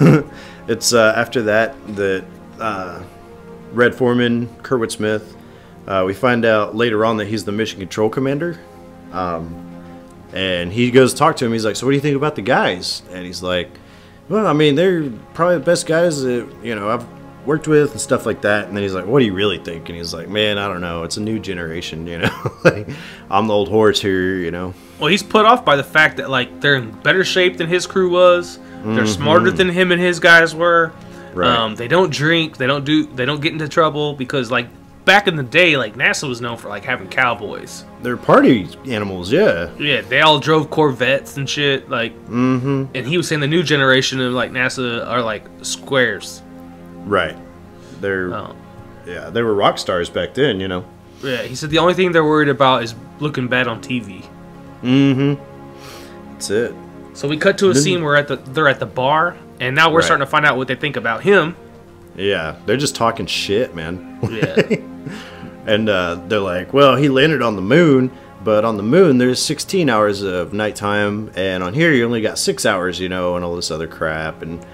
it's uh, after that that uh, Red Foreman, Kurtwood Smith, uh, we find out later on that he's the mission control commander. Um, and he goes to talk to him. He's like, "So what do you think about the guys?" And he's like, "Well, I mean, they're probably the best guys that you know I've worked with and stuff like that." And then he's like, "What do you really think?" And he's like, "Man, I don't know. It's a new generation, you know. like, I'm the old horse here, you know." Well, he's put off by the fact that like they're in better shape than his crew was. They're smarter than him and his guys were. Right. Um, they don't drink. They don't do. They don't get into trouble because like back in the day, like NASA was known for like having cowboys. They're party animals, yeah. Yeah, they all drove Corvettes and shit. Like, mm-hmm. and he was saying the new generation of like NASA are like squares. Right. They're Oh. yeah, they were rock stars back then, you know. Yeah, he said the only thing they're worried about is looking bad on TV. Mm-hmm. That's it. So we cut to a scene where at the they're at the bar, and now we're Right. starting to find out what they think about him. Yeah, they're just talking shit, man. Yeah. and uh, they're like, "Well, he landed on the moon, but on the moon there's 16 hours of nighttime, and on here you only got six hours, you know, and all this other crap, and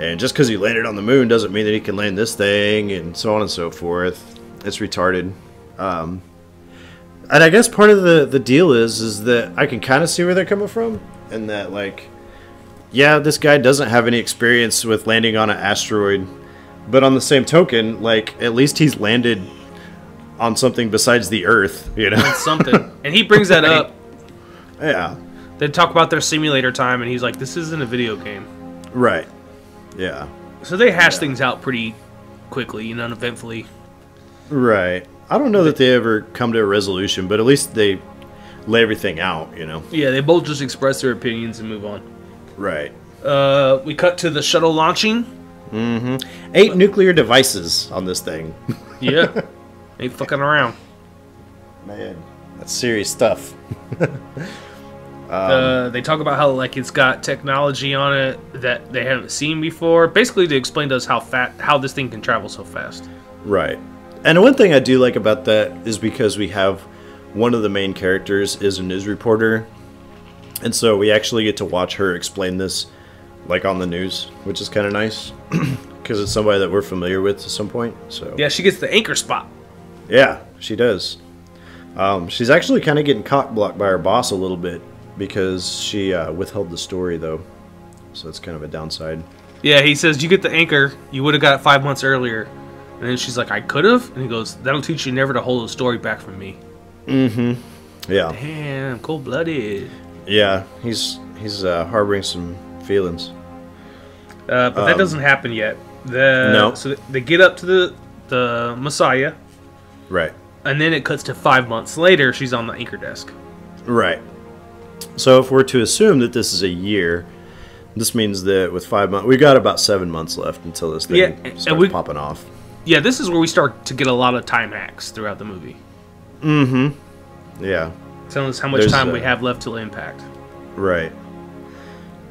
and just because he landed on the moon doesn't mean that he can land this thing, and so on and so forth. It's retarded. Um, and I guess part of the the deal is is that I can kind of see where they're coming from, and that like, yeah, this guy doesn't have any experience with landing on an asteroid, but on the same token, like at least he's landed on something besides the Earth, you know? something. And he brings that up. yeah, They talk about their simulator time, and he's like, "This isn't a video game." right. Yeah, So they hash things out pretty quickly and uneventfully. right. I don't know that they ever come to a resolution, but at least they lay everything out, you know? Yeah, they both just express their opinions and move on. Right. Uh, we cut to the shuttle launching. Mm-hmm. Eight nuclear devices on this thing. Yeah, ain't fucking around. Man, that's serious stuff. uh, they talk about how like it's got technology on it that they haven't seen before. Basically, to explain to us how fat how this thing can travel so fast. Right. And one thing I do like about that is because we have one of the main characters is a news reporter, and so we actually get to watch her explain this, like on the news, which is kind of nice because it's somebody that we're familiar with at some point. So Yeah, she gets the anchor spot. yeah, she does. Um, she's actually kind of getting cock blocked by her boss a little bit because she uh, withheld the story though, so that's kind of a downside. Yeah, he says you get the anchor. You would have got it five months earlier. And then she's like, I could have. And he goes, that'll teach you never to hold a story back from me. Yeah, Damn, cold blooded. yeah, he's he's uh, harboring some feelings. Uh, but that doesn't happen yet. The, No. So they get up to the the Messiah, Right. and then it cuts to five months later. She's on the anchor desk. Right. So if we're to assume that this is a year, this means that with five months, we got about seven months left until this thing Yeah, and starts we- popping off. Yeah, this is where we start to get a lot of time hacks throughout the movie. Yeah. Telling us how much There's, time we have left till impact. Right.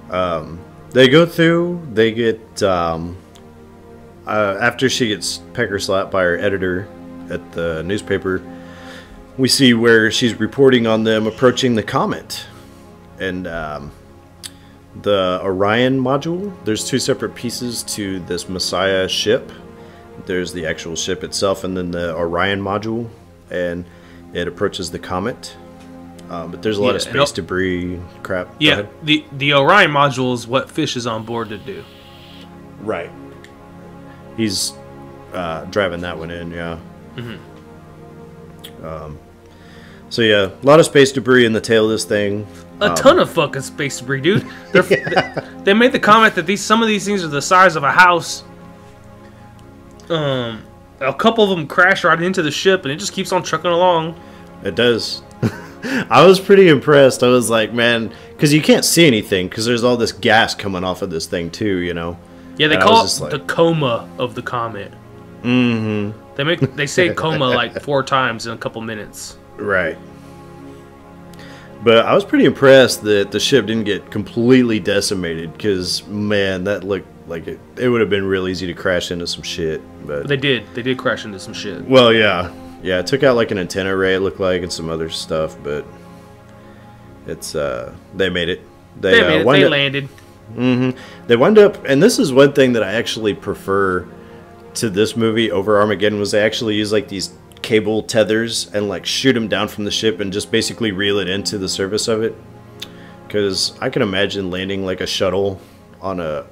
Um, they go through. They get um, uh, after she gets pecker slapped by her editor at the newspaper. We see where she's reporting on them approaching the comet, and um, the Orion module. There's two separate pieces to this Messiah ship. There's the actual ship itself, and then the Orion module, and it approaches the comet. Um, but there's a lot Yeah, of space debris crap. Yeah, the the Orion module is what Fish is on board to do. Right. He's uh, driving that one in, yeah. Um, so yeah, a lot of space debris in the tail of this thing. A Um, ton of fucking space debris, dude. They're, they, they made the comment that these some of these things are the size of a house. Um, a couple of them crash right into the ship, and it just keeps on trucking along. It does. I was pretty impressed. I was like, man, because you can't see anything because there's all this gas coming off of this thing too, you know. Yeah, they And call it like- the coma of the comet. Mm-hmm. They make they say coma like four times in a couple minutes. Right. But I was pretty impressed that the ship didn't get completely decimated because, man, that looked like it, it would have been real easy to crash into some shit. But, But they did. They did crash into some shit. well, yeah. Yeah, it took out like an antenna array, it looked like, and some other stuff, but it's, uh, they made it. They uh, made it. They up- landed. they wind up, and this is one thing that I actually prefer to this movie over Armageddon was they actually use like these cable tethers and like shoot them down from the ship and just basically reel it into the surface of it. Because I can imagine landing like a shuttle on a,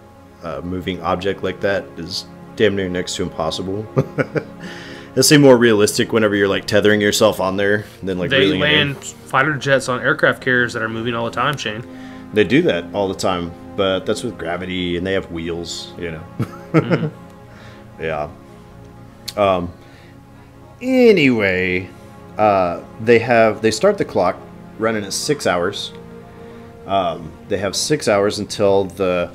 a moving object like that is damn near next to impossible. it seems more realistic whenever you're like tethering yourself on there than like They land fighter jets on aircraft carriers that are moving all the time, Shane. They do that all the time, but that's with gravity, and they have wheels, you know. yeah. Um. Anyway, uh, they have they start the clock running at six hours. Um, they have six hours until the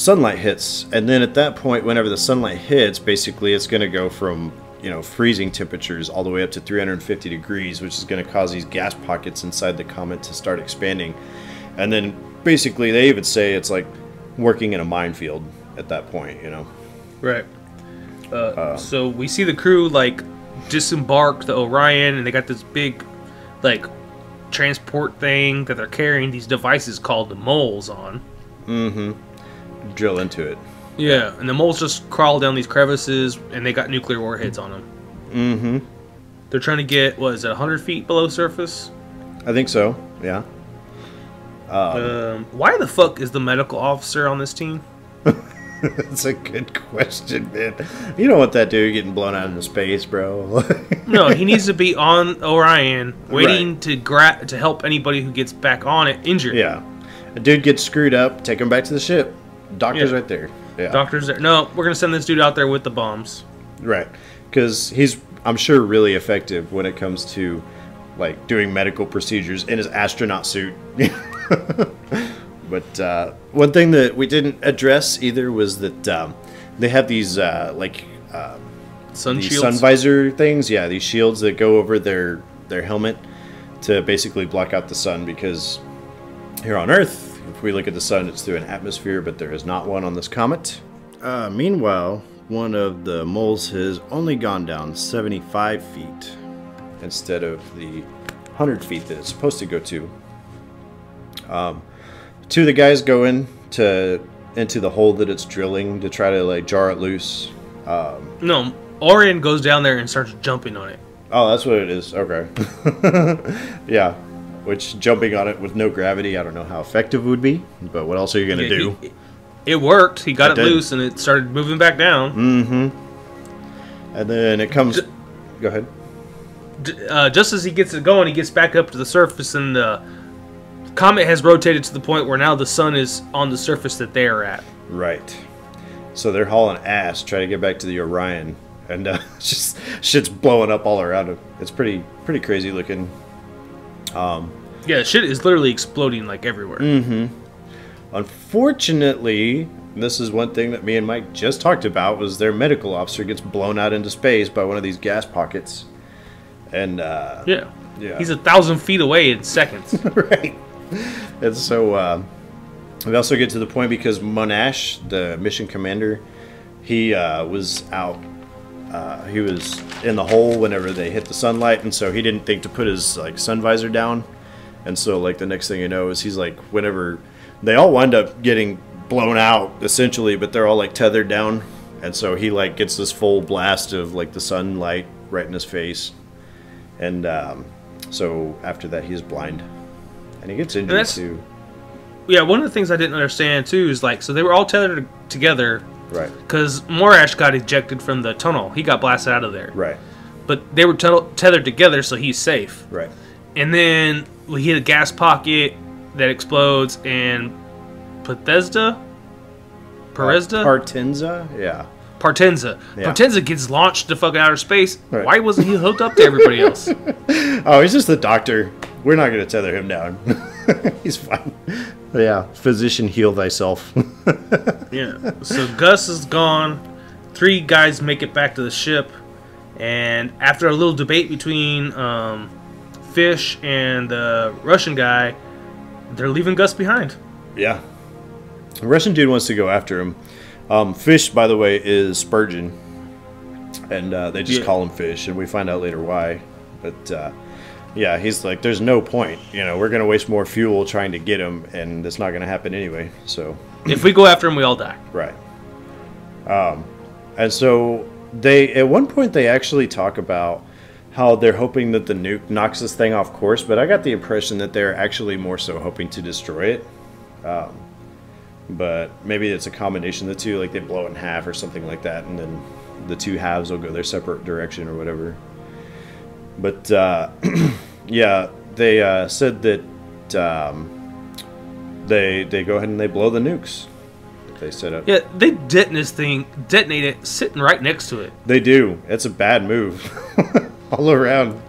sunlight hits, and then at that point, whenever the sunlight hits, basically it's going to go from you know freezing temperatures all the way up to 350 degrees, which is going to cause these gas pockets inside the comet to start expanding, and then basically they even say it's like working in a minefield at that point, you know. Right. Uh, so we see the crew like disembark the Orion, and they got this big, like, transport thing that they're carrying these devices called the moles on. Drill into it. Yeah, and the moles just crawl down these crevices, and they got nuclear warheads on them. Mm-hmm. They're trying to get what is it, 100 feet below surface? I think so. Yeah. Um, why the fuck is the medical officer on this team? That's a good question, man. You don't want that dude getting blown out into space, bro. No, he needs to be on Orion, waiting to gra- to help anybody who gets back on it injured. yeah. A dude gets screwed up, take him back to the ship. Doctor's Yeah. right there. Yeah. Doctors there. No, we're gonna send this dude out there with the bombs. Right. Because he's, I'm sure, really effective when it comes to like doing medical procedures in his astronaut suit. but uh, one thing that we didn't address either was that um, they have these uh, like Sun these sun visor things. Yeah, these shields that go over their their helmet to basically block out the sun because here on Earth, if we look at the sun, it's through an atmosphere, but there is not one on this comet. Uh, meanwhile, one of the moles has only gone down 75 feet instead of the hundred feet that it's supposed to go to. Um, two of the guys go in to into the hole that it's drilling to try to like jar it loose. No, Orion goes down there and starts jumping on it. Oh, that's what it is. Okay. yeah. Which jumping on it with no gravity, I don't know how effective it would be, but what else are you gonna Yeah, do? he- it worked. He got It it, loose and it started moving back down. And then it comes. Go ahead. D- Uh, just as he gets it going, he gets back up to the surface, and the comet has rotated to the point where now the sun is on the surface that they are at. Right. So they're hauling ass, trying to get back to the Orion, and uh, just shit's blowing up all around them. It's pretty pretty crazy looking. Yeah, shit is literally exploding like everywhere. Mm. Hmm. Unfortunately, this is one thing that me and Mike just talked about was their medical officer gets blown out into space by one of these gas pockets, and uh, Yeah. Yeah. He's a thousand feet away in seconds. right. And so uh, we also get to the point because Monash, the mission commander, he uh, was out. Uh, he was in the hole whenever they hit the sunlight, and so he didn't think to put his like sun visor down. And so like the next thing you know is he's like whenever they all wind up getting blown out essentially, but they're all like tethered down, and so he like gets this full blast of like the sunlight right in his face, and um, so after that he's blind, and he gets injured too. yeah, one of the things I didn't understand too is like, so they were all tethered together Right, because Monash got ejected from the tunnel. He got blasted out of there. right, But they were tethered together, so he's safe. right. And then we hit a gas pocket that explodes, and Bethesda, Perezda, Partenza, yeah. Partenza, Yeah. Partenza gets launched to fucking outer space. Right. Why wasn't he hooked up to everybody else? Oh, he's just the doctor. We're not going to tether him down. he's fine. Yeah, physician, heal thyself. yeah. So Gus is gone. Three guys make it back to the ship, and after a little debate between um, Fish and the Russian guy, they're leaving Gus behind. yeah. The Russian dude wants to go after him. Um, Fish, by the way, is Spurgeon. And uh, they just Yeah. call him Fish, and we find out later why. But uh, yeah, he's like, there's no point. You know, we're going to waste more fuel trying to get him, and it's not going to happen anyway. So, if we go after him, we all die. Right. Um, and so they at one point they actually talk about how they're hoping that the nuke knocks this thing off course, but I got the impression that they're actually more so hoping to destroy it. Um, but maybe it's a combination of the two, like they blow it in half or something like that, and then the two halves will go their separate direction or whatever. But uh, yeah, they uh, said that um, they they go ahead and they blow the nukes. They set up. Yeah, they detonate this thing, detonate it sitting right next to it. They do. It's a bad move. All around.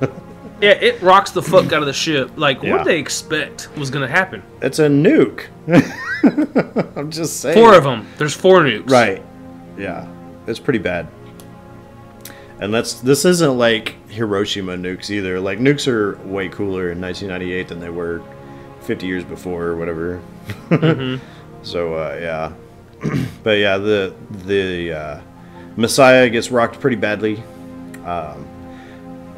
Yeah, it rocks the fuck out of the ship. Like, Yeah. what did they expect was gonna happen? It's a nuke. I'm just saying. Four of them. There's four nukes. Right. Yeah. It's pretty bad. And that's this isn't like Hiroshima nukes either. Like nukes are way cooler in 1998 than they were 50 years before or whatever. so uh, yeah. but yeah, the the uh, Messiah gets rocked pretty badly. Um,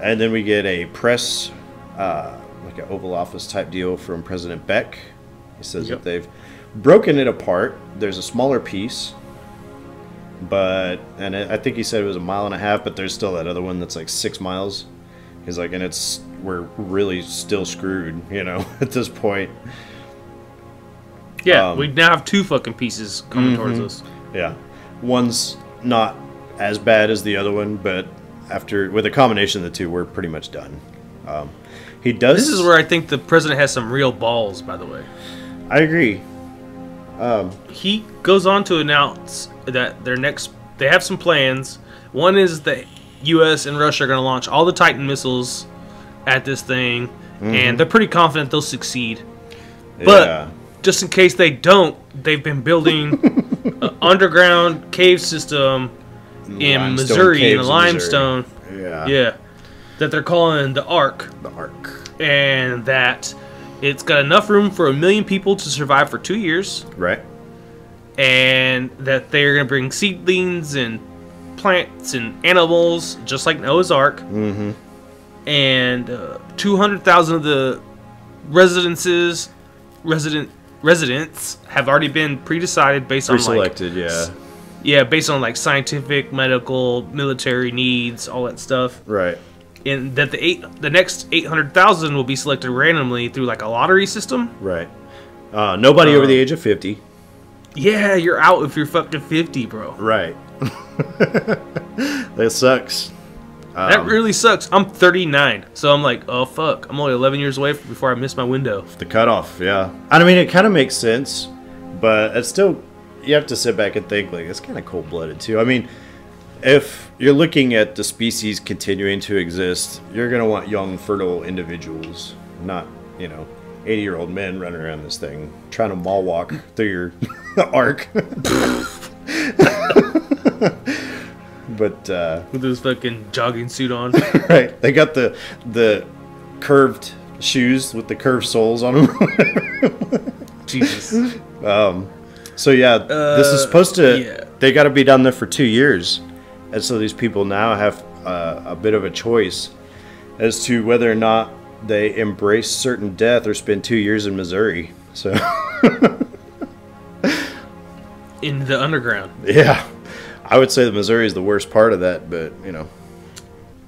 and then we get a press, uh, like an Oval Office type deal from President Beck. He says Yep. that they've broken it apart. There's a smaller piece, but and I I think he said it was a mile and a half, but there's still that other one that's like six miles. He's like, and it's we're really still screwed, you know, at this point. Yeah, Um, we now have two fucking pieces coming towards us. Yeah, one's not as bad as the other one, but after with a combination of the two, we're pretty much done. Um, he does. This is where I think the president has some real balls, by the way. I agree. He goes on to announce that their next they have some plans. One is that US and Russia are going to launch all the Titan missiles at this thing and they're pretty confident they'll succeed. But yeah. just in case they don't, they've been building an underground cave system in Limestone Missouri in caves the in limestone. Yeah. Yeah. That they're calling the Ark. The Ark. and that it's got enough room for a million people to survive for two years, Right. and that they're going to bring seedlings and plants and animals, just like Noah's Ark. Mm-hmm. and uh, 200,000 of the residences, resident residents have already been pre-decided based on like Pre-selected, yeah. Yeah, based on like scientific, medical, military needs, all that stuff. Right. And that the eight, the next 800,000 will be selected randomly through like a lottery system. Right. Uh, nobody over Um, the age of 50. Yeah, you're out if you're fucking 50, bro. Right. that sucks. that Um, really sucks. I'm 39, so I'm like, oh fuck, I'm only 11 years away before I miss my window. The cutoff, yeah. I mean, it kind of makes sense, but it's still, you have to sit back and think, like, it's kind of cold blooded, too. I mean, if you're looking at the species continuing to exist, you're going to want young, fertile individuals, not, you know, 80 year old men running around this thing trying to mall walk through your arc. but, uh, With this fucking jogging suit on. right, they got the, the curved shoes with the curved soles on them. Jesus. So yeah, this is Uh, supposed to. yeah. They got to be down there for two years, and so these people now have uh, a bit of a choice as to whether or not they embrace certain death or spend two years in Missouri. So In the underground. yeah, I would say the Missouri is the worst part of that, but you know,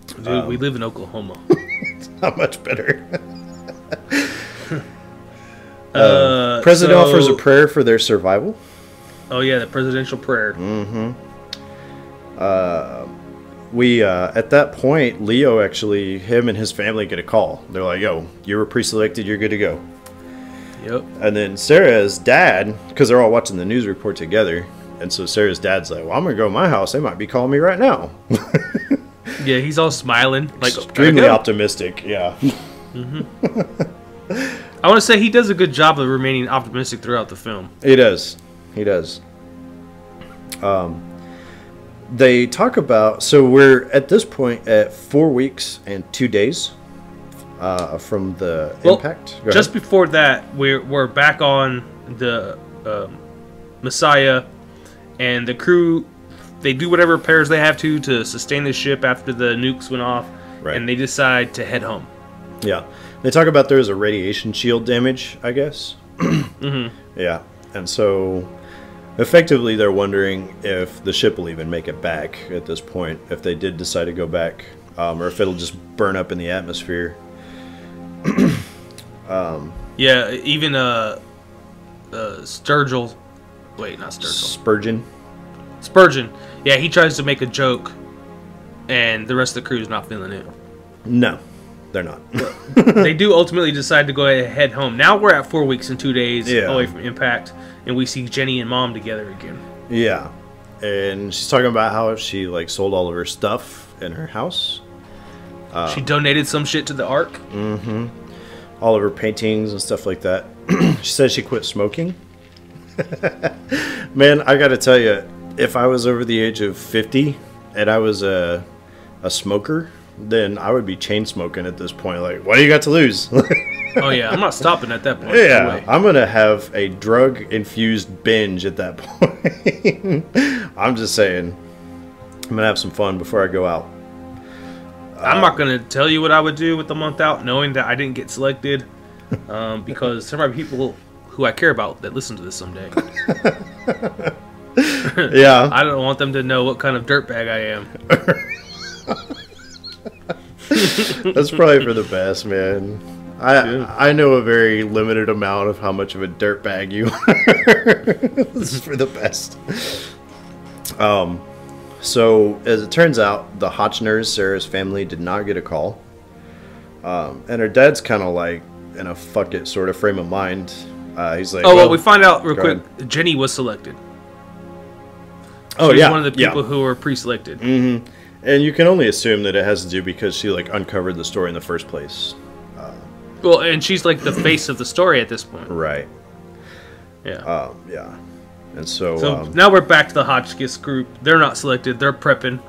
Dude, Um, we live in Oklahoma. not much better. Uh, President so- offers a prayer for their survival. Oh yeah, the presidential prayer. Mm. We uh, at that point, Leo actually, him and his family get a call. They're like, "Yo, you were pre-selected. You're good to go." Yep. And then Sarah's dad, because they're all watching the news report together, and so Sarah's dad's like, "Well, I'm gonna go to my house. They might be calling me right now." Yeah, he's all smiling. Like, Extremely optimistic. Yeah. I want to say he does a good job of remaining optimistic throughout the film. He does. He does. Um, they talk about so we're at this point at four weeks and two days uh, from the Well, impact. Go Just ahead. before that, we're we're back on the um, Messiah, and the crew. They do whatever repairs they have to to sustain the ship after the nukes went off, Right. and they decide to head home. yeah, they talk about there is a radiation shield damage. I guess. mm-hmm. Yeah, and so effectively they're wondering if the ship will even make it back at this point if they did decide to go back, um, or if it'll just burn up in the atmosphere. Yeah, even uh, uh, Sturgill. Wait, not Sturgill. Spurgeon. Spurgeon. Yeah, he tries to make a joke, and the rest of the crew's not feeling it. No, they're not. they do ultimately decide to go ahead head home. Now we're at four weeks and two days Yeah. away from Impact, and we see Jenny and Mom together again. yeah, and she's talking about how she like sold all of her stuff in her house, uh, she donated some shit to the Ark. Mm-hmm. all of her paintings and stuff like that. she says she quit smoking. Man, I got to tell you, if I was over the age of fifty and I was a a smoker, then I would be chain smoking at this point. Like, what do you got to lose? Oh yeah, I'm not stopping at that point. Yeah. I'm gonna have a drug infused binge at that point. I'm just saying, I'm gonna have some fun before I go out. I'm not gonna tell you what I would do with the month out, knowing that I didn't get selected, um, because there might be people who I care about that listen to this someday. Yeah, I don't want them to know what kind of dirtbag I am. that's probably for the best, man. I I know a very limited amount of how much of a dirtbag you are. this is for the best. Um, so as it turns out, the Hotchners, Sarah's family, did not get a call. Um, and her dad's kind of like in a fuck it sort of frame of mind. Uh, he's like, Oh well, we find out real go quick. Jenny was selected. oh She was yeah, one of the yeah. people who were pre-selected. And you can only assume that it has to do because she like uncovered the story in the first place. Well, and she's like the face of the story at this point. Right. Yeah. Um, yeah. And so, so um, now we're back to the Hotchkiss group. They're not selected. They're prepping.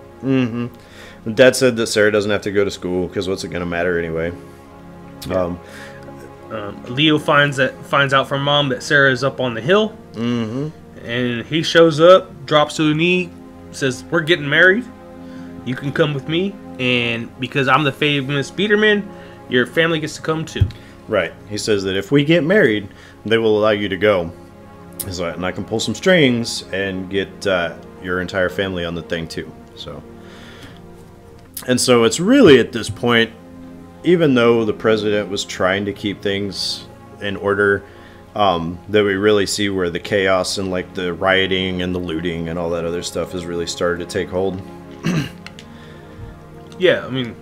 Dad said that Sarah doesn't have to go to school because what's it going to matter anyway? Um, Um, Leo finds that finds out from mom that Sarah is up on the hill, mm-hmm. and he shows up, drops to a knee, says, "We're getting married." You can come with me, and because I'm the famous Biederman, your family gets to come too. Right. He says that if we get married, they will allow you to go. He's like, and I can pull some strings and get uh, your entire family on the thing too. So, and so it's really at this point, even though the president was trying to keep things in order, um, that we really see where the chaos and like the rioting and the looting and all that other stuff has really started to take hold. Yeah, I mean,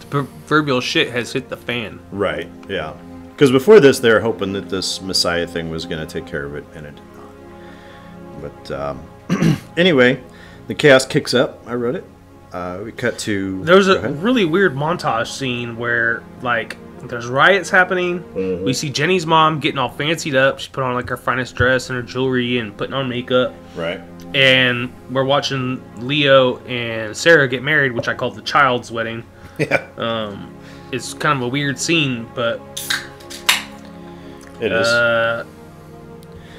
the proverbial shit has hit the fan. Right. Yeah. Because before this, they were hoping that this Messiah thing was going to take care of it, and it did not. But um, anyway, the chaos kicks up. I wrote it. Uh, we cut to. There was a really weird montage scene where, like, there's riots happening. Mm-hmm. We see Jenny's mom getting all fancied up. She put on like her finest dress and her jewelry and putting on makeup. right. And we're watching Leo and Sarah get married, which I call the child's wedding. Yeah. Um, it's kind of a weird scene, but It is. uh,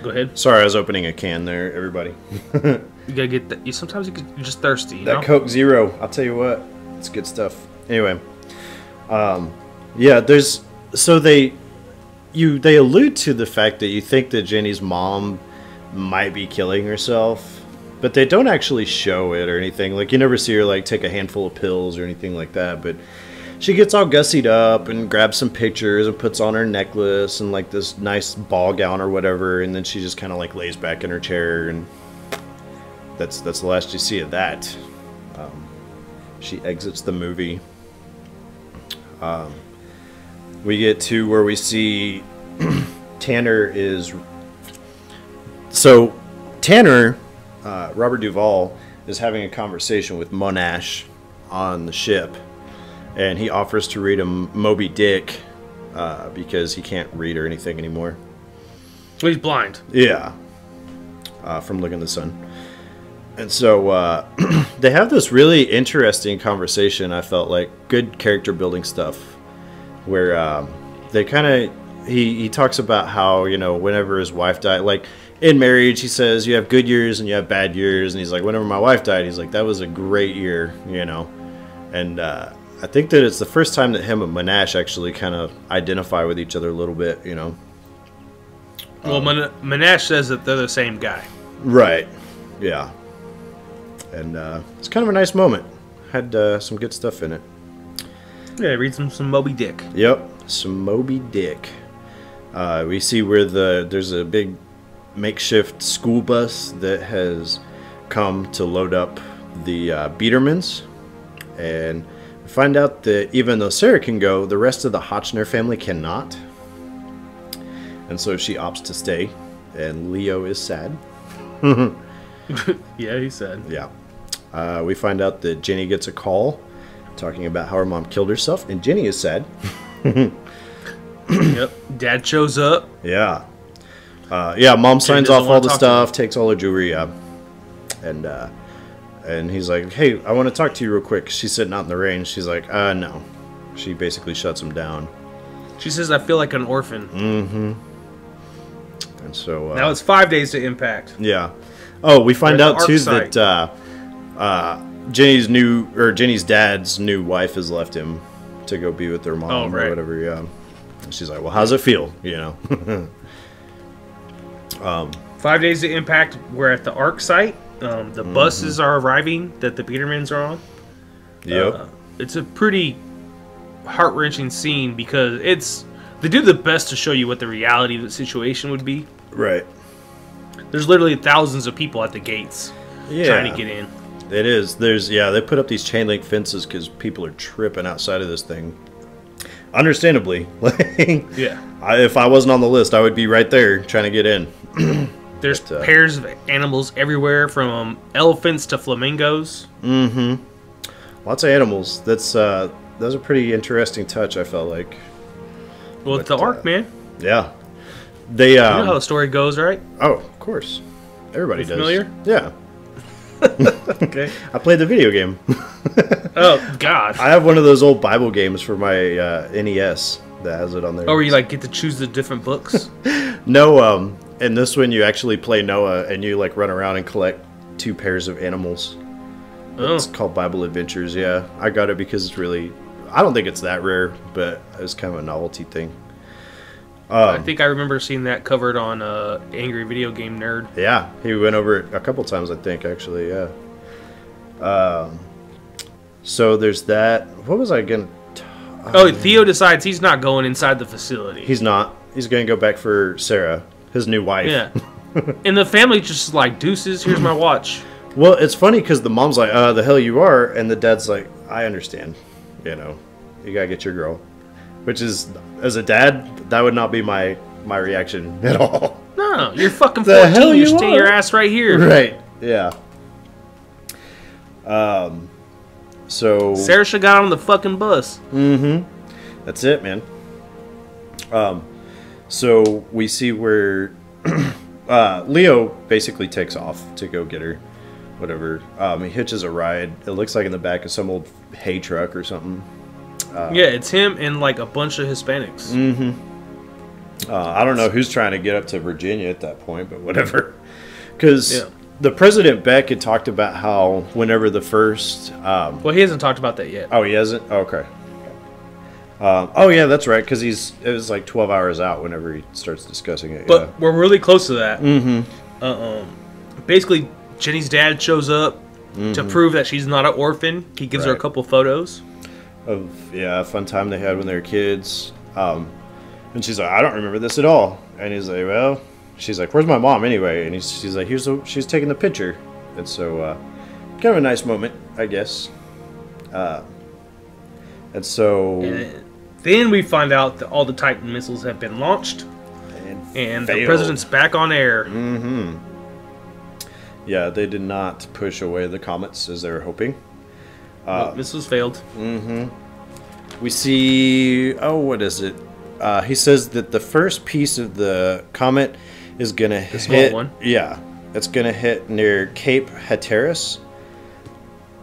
go ahead. Sorry, I was opening a can there, everybody. You gotta get that. You sometimes you you're just thirsty. You That know? Coke Zero, I'll tell you what, it's good stuff. Anyway, um, yeah, there's so they you they allude to the fact that you think that Jenny's mom might be killing herself, but they don't actually show it or anything. Like you never see her like take a handful of pills or anything like that, but she gets all gussied up and grabs some pictures and puts on her necklace and like this nice ball gown or whatever, and then she just kind of like lays back in her chair and that's that's the last you see of that. Um, she exits the movie. Um, we get to where we see Tanner is. So, Tanner, uh, Robert Duvall, is having a conversation with Monash on the ship, and he offers to read him Moby Dick uh, because he can't read or anything anymore. Well, he's blind. Yeah. Uh, from Looking at the Sun. And so uh, they have this really interesting conversation. I felt like good character building stuff, where um, they kind of he he talks about how you know whenever his wife died, like in marriage, he says you have good years and you have bad years, and he's like whenever my wife died, he's like that was a great year, you know, and uh, I think that it's the first time that him and Monash actually kind of identify with each other a little bit, you know. Well, Man- Monash says that they're the same guy. Right. Yeah. And uh, it's kind of a nice moment. Had uh, some good stuff in it. Yeah, read some some Moby Dick. Yep. Some Moby Dick. Uh, we see where the there's a big makeshift school bus that has come to load up the uh, Biedermans, and find out that even though Sarah can go, the rest of the Hotchner family cannot, and so she opts to stay, and Leo is sad. Yeah, he said. Yeah. Uh, we find out that Jenny gets a call talking about how her mom killed herself, and Jenny is sad. yep. Dad shows up. Yeah. Uh, yeah, mom signs off all the stuff, takes all her jewelry, yeah. And uh, and he's like, "Hey, I want to talk to you real quick." She's sitting out in the rain. She's like, "Uh, no." She basically shuts him down. She says, "I feel like an orphan." Mm-hmm. And so uh, Now it's five days to impact. Yeah. Oh, we find We're out too site. that uh, uh, Jenny's new or Jenny's dad's new wife has left him to go be with their mom Oh, or whatever. Yeah. And she's like, "Well, how's it feel?" You know. Five days to impact. We're at the Ark site. Um, the buses are arriving that the Biedermans are on. yep. Uh, it's a pretty heart wrenching scene because it's they do the best to show you what the reality of the situation would be. right. There's literally thousands of people at the gates Yeah. trying to get in. It is. There's yeah. They put up these chain link fences because people are tripping outside of this thing. Understandably, like Yeah. I, if I wasn't on the list, I would be right there trying to get in. There's But, uh, pairs of animals everywhere, from elephants to flamingos. Mm-hmm. Lots of animals. That's uh, that was a pretty interesting touch. I felt like. Well, it's the uh, Ark, man. Yeah. They You know how um, the story goes, right? oh, of course. Everybody You does. familiar? Yeah. Okay. I played the video game. oh God. I have one of those old Bible games for my uh, NES that has it on there. Oh, where you like get to choose the different books? No, um, in this one you actually play Noah and you like run around and collect two pairs of animals. It's Oh. called Bible Adventures. Yeah, I got it because it's really. I don't think it's that rare, but it's kind of a novelty thing. I think I remember seeing that covered on uh, Angry Video Game Nerd. Yeah, he went over it a couple times. I think actually. Yeah. Um. So there's that. What was I gonna? Oh, Theo decides he's not going inside the facility. He's not. He's gonna go back for Sarah, his new wife. yeah. and the family just like deuces. Here's my watch. Well, it's funny because the mom's like, "Uh, the hell you are," and the dad's like, "I understand. You know, you gotta get your girl." Which is, as a dad, that would not be my my reaction at all. No, you're fucking The 14. hell you you stay your ass right here. right? Yeah. Um. So Sarah should got on the fucking bus. Mm-hmm. That's it, man. Um, so we see where uh, Leo basically takes off to go get her, whatever. Um, he hitches a ride. It looks like in the back of some old hay truck or something. yeah, it's him and like a bunch of Hispanics. Mm. Uh, I don't know who's trying to get up to Virginia at that point, but whatever. Because Yeah. The president Beck had talked about how whenever the first um, Well, he hasn't talked about that yet. Oh, he hasn't. Okay. Um, oh yeah, that's right. Because he's it was like twelve hours out whenever he starts discussing it. But we're really close to that. Mm-hmm. Uh, um, basically, Jenny's dad shows up to prove that she's not an orphan. He gives her a couple photos. Of yeah, a fun time they had when they were kids. Um, and she's like, I don't remember this at all. And he's like, Well, she's like, Where's my mom anyway? And he's she's like, Here's the, she's taking the picture. And so, uh, kind of a nice moment, I guess. Uh, and so And then we find out that all the Titan missiles have been launched, and the president's back on air. yeah, they did not push away the comets as they were hoping. Well, missiles failed. we see oh what is it uh, he says that the first piece of the comet is gonna hit small one? yeah it's gonna hit near cape hatteras.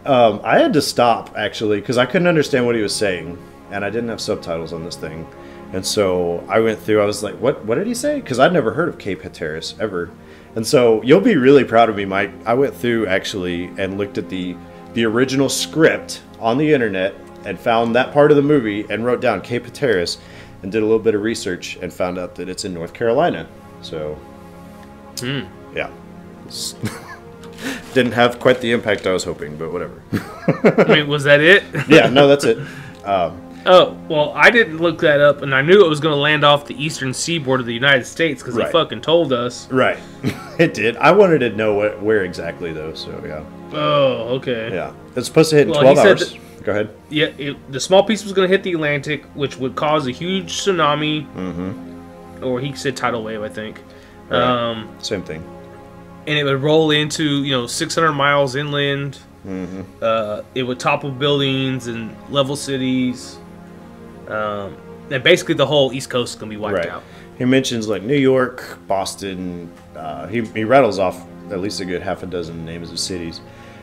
Um, i had to stop actually because i couldn't understand what he was saying and i didn't have subtitles on this thing. And so i went through i was like what what did he say? Because i'd never heard of cape hatteras ever. And so you'll be really proud of me mike. I went through actually and looked at the the original script on the internet and found that part of the movie and wrote down Cape Hatteras and did a little bit of research and found out that it's in North Carolina. So, yeah. Didn't have quite the impact I was hoping, but whatever. I mean, was that it? yeah, no, that's it. Oh, well, I didn't look that up, and I knew it was going to land off the eastern seaboard of the United States because Right. they fucking told us. Right. it did. I wanted to know what, where exactly, though, so yeah. Oh, okay. Yeah. It's supposed to hit in Well, 12 hours. that- Go ahead. Yeah, it, the small piece was going to hit the Atlantic, which would cause a huge tsunami. Mm-hmm. Or he said tidal wave, I think. Right. Um, Same thing. and it would roll into you know 600 miles inland. Mm-hmm. Uh, it would topple buildings and level cities. Um, and basically, the whole East Coast is gonna be wiped Right. out. He mentions like New York, Boston. Uh, he, he rattles off at least a good half a dozen names of cities.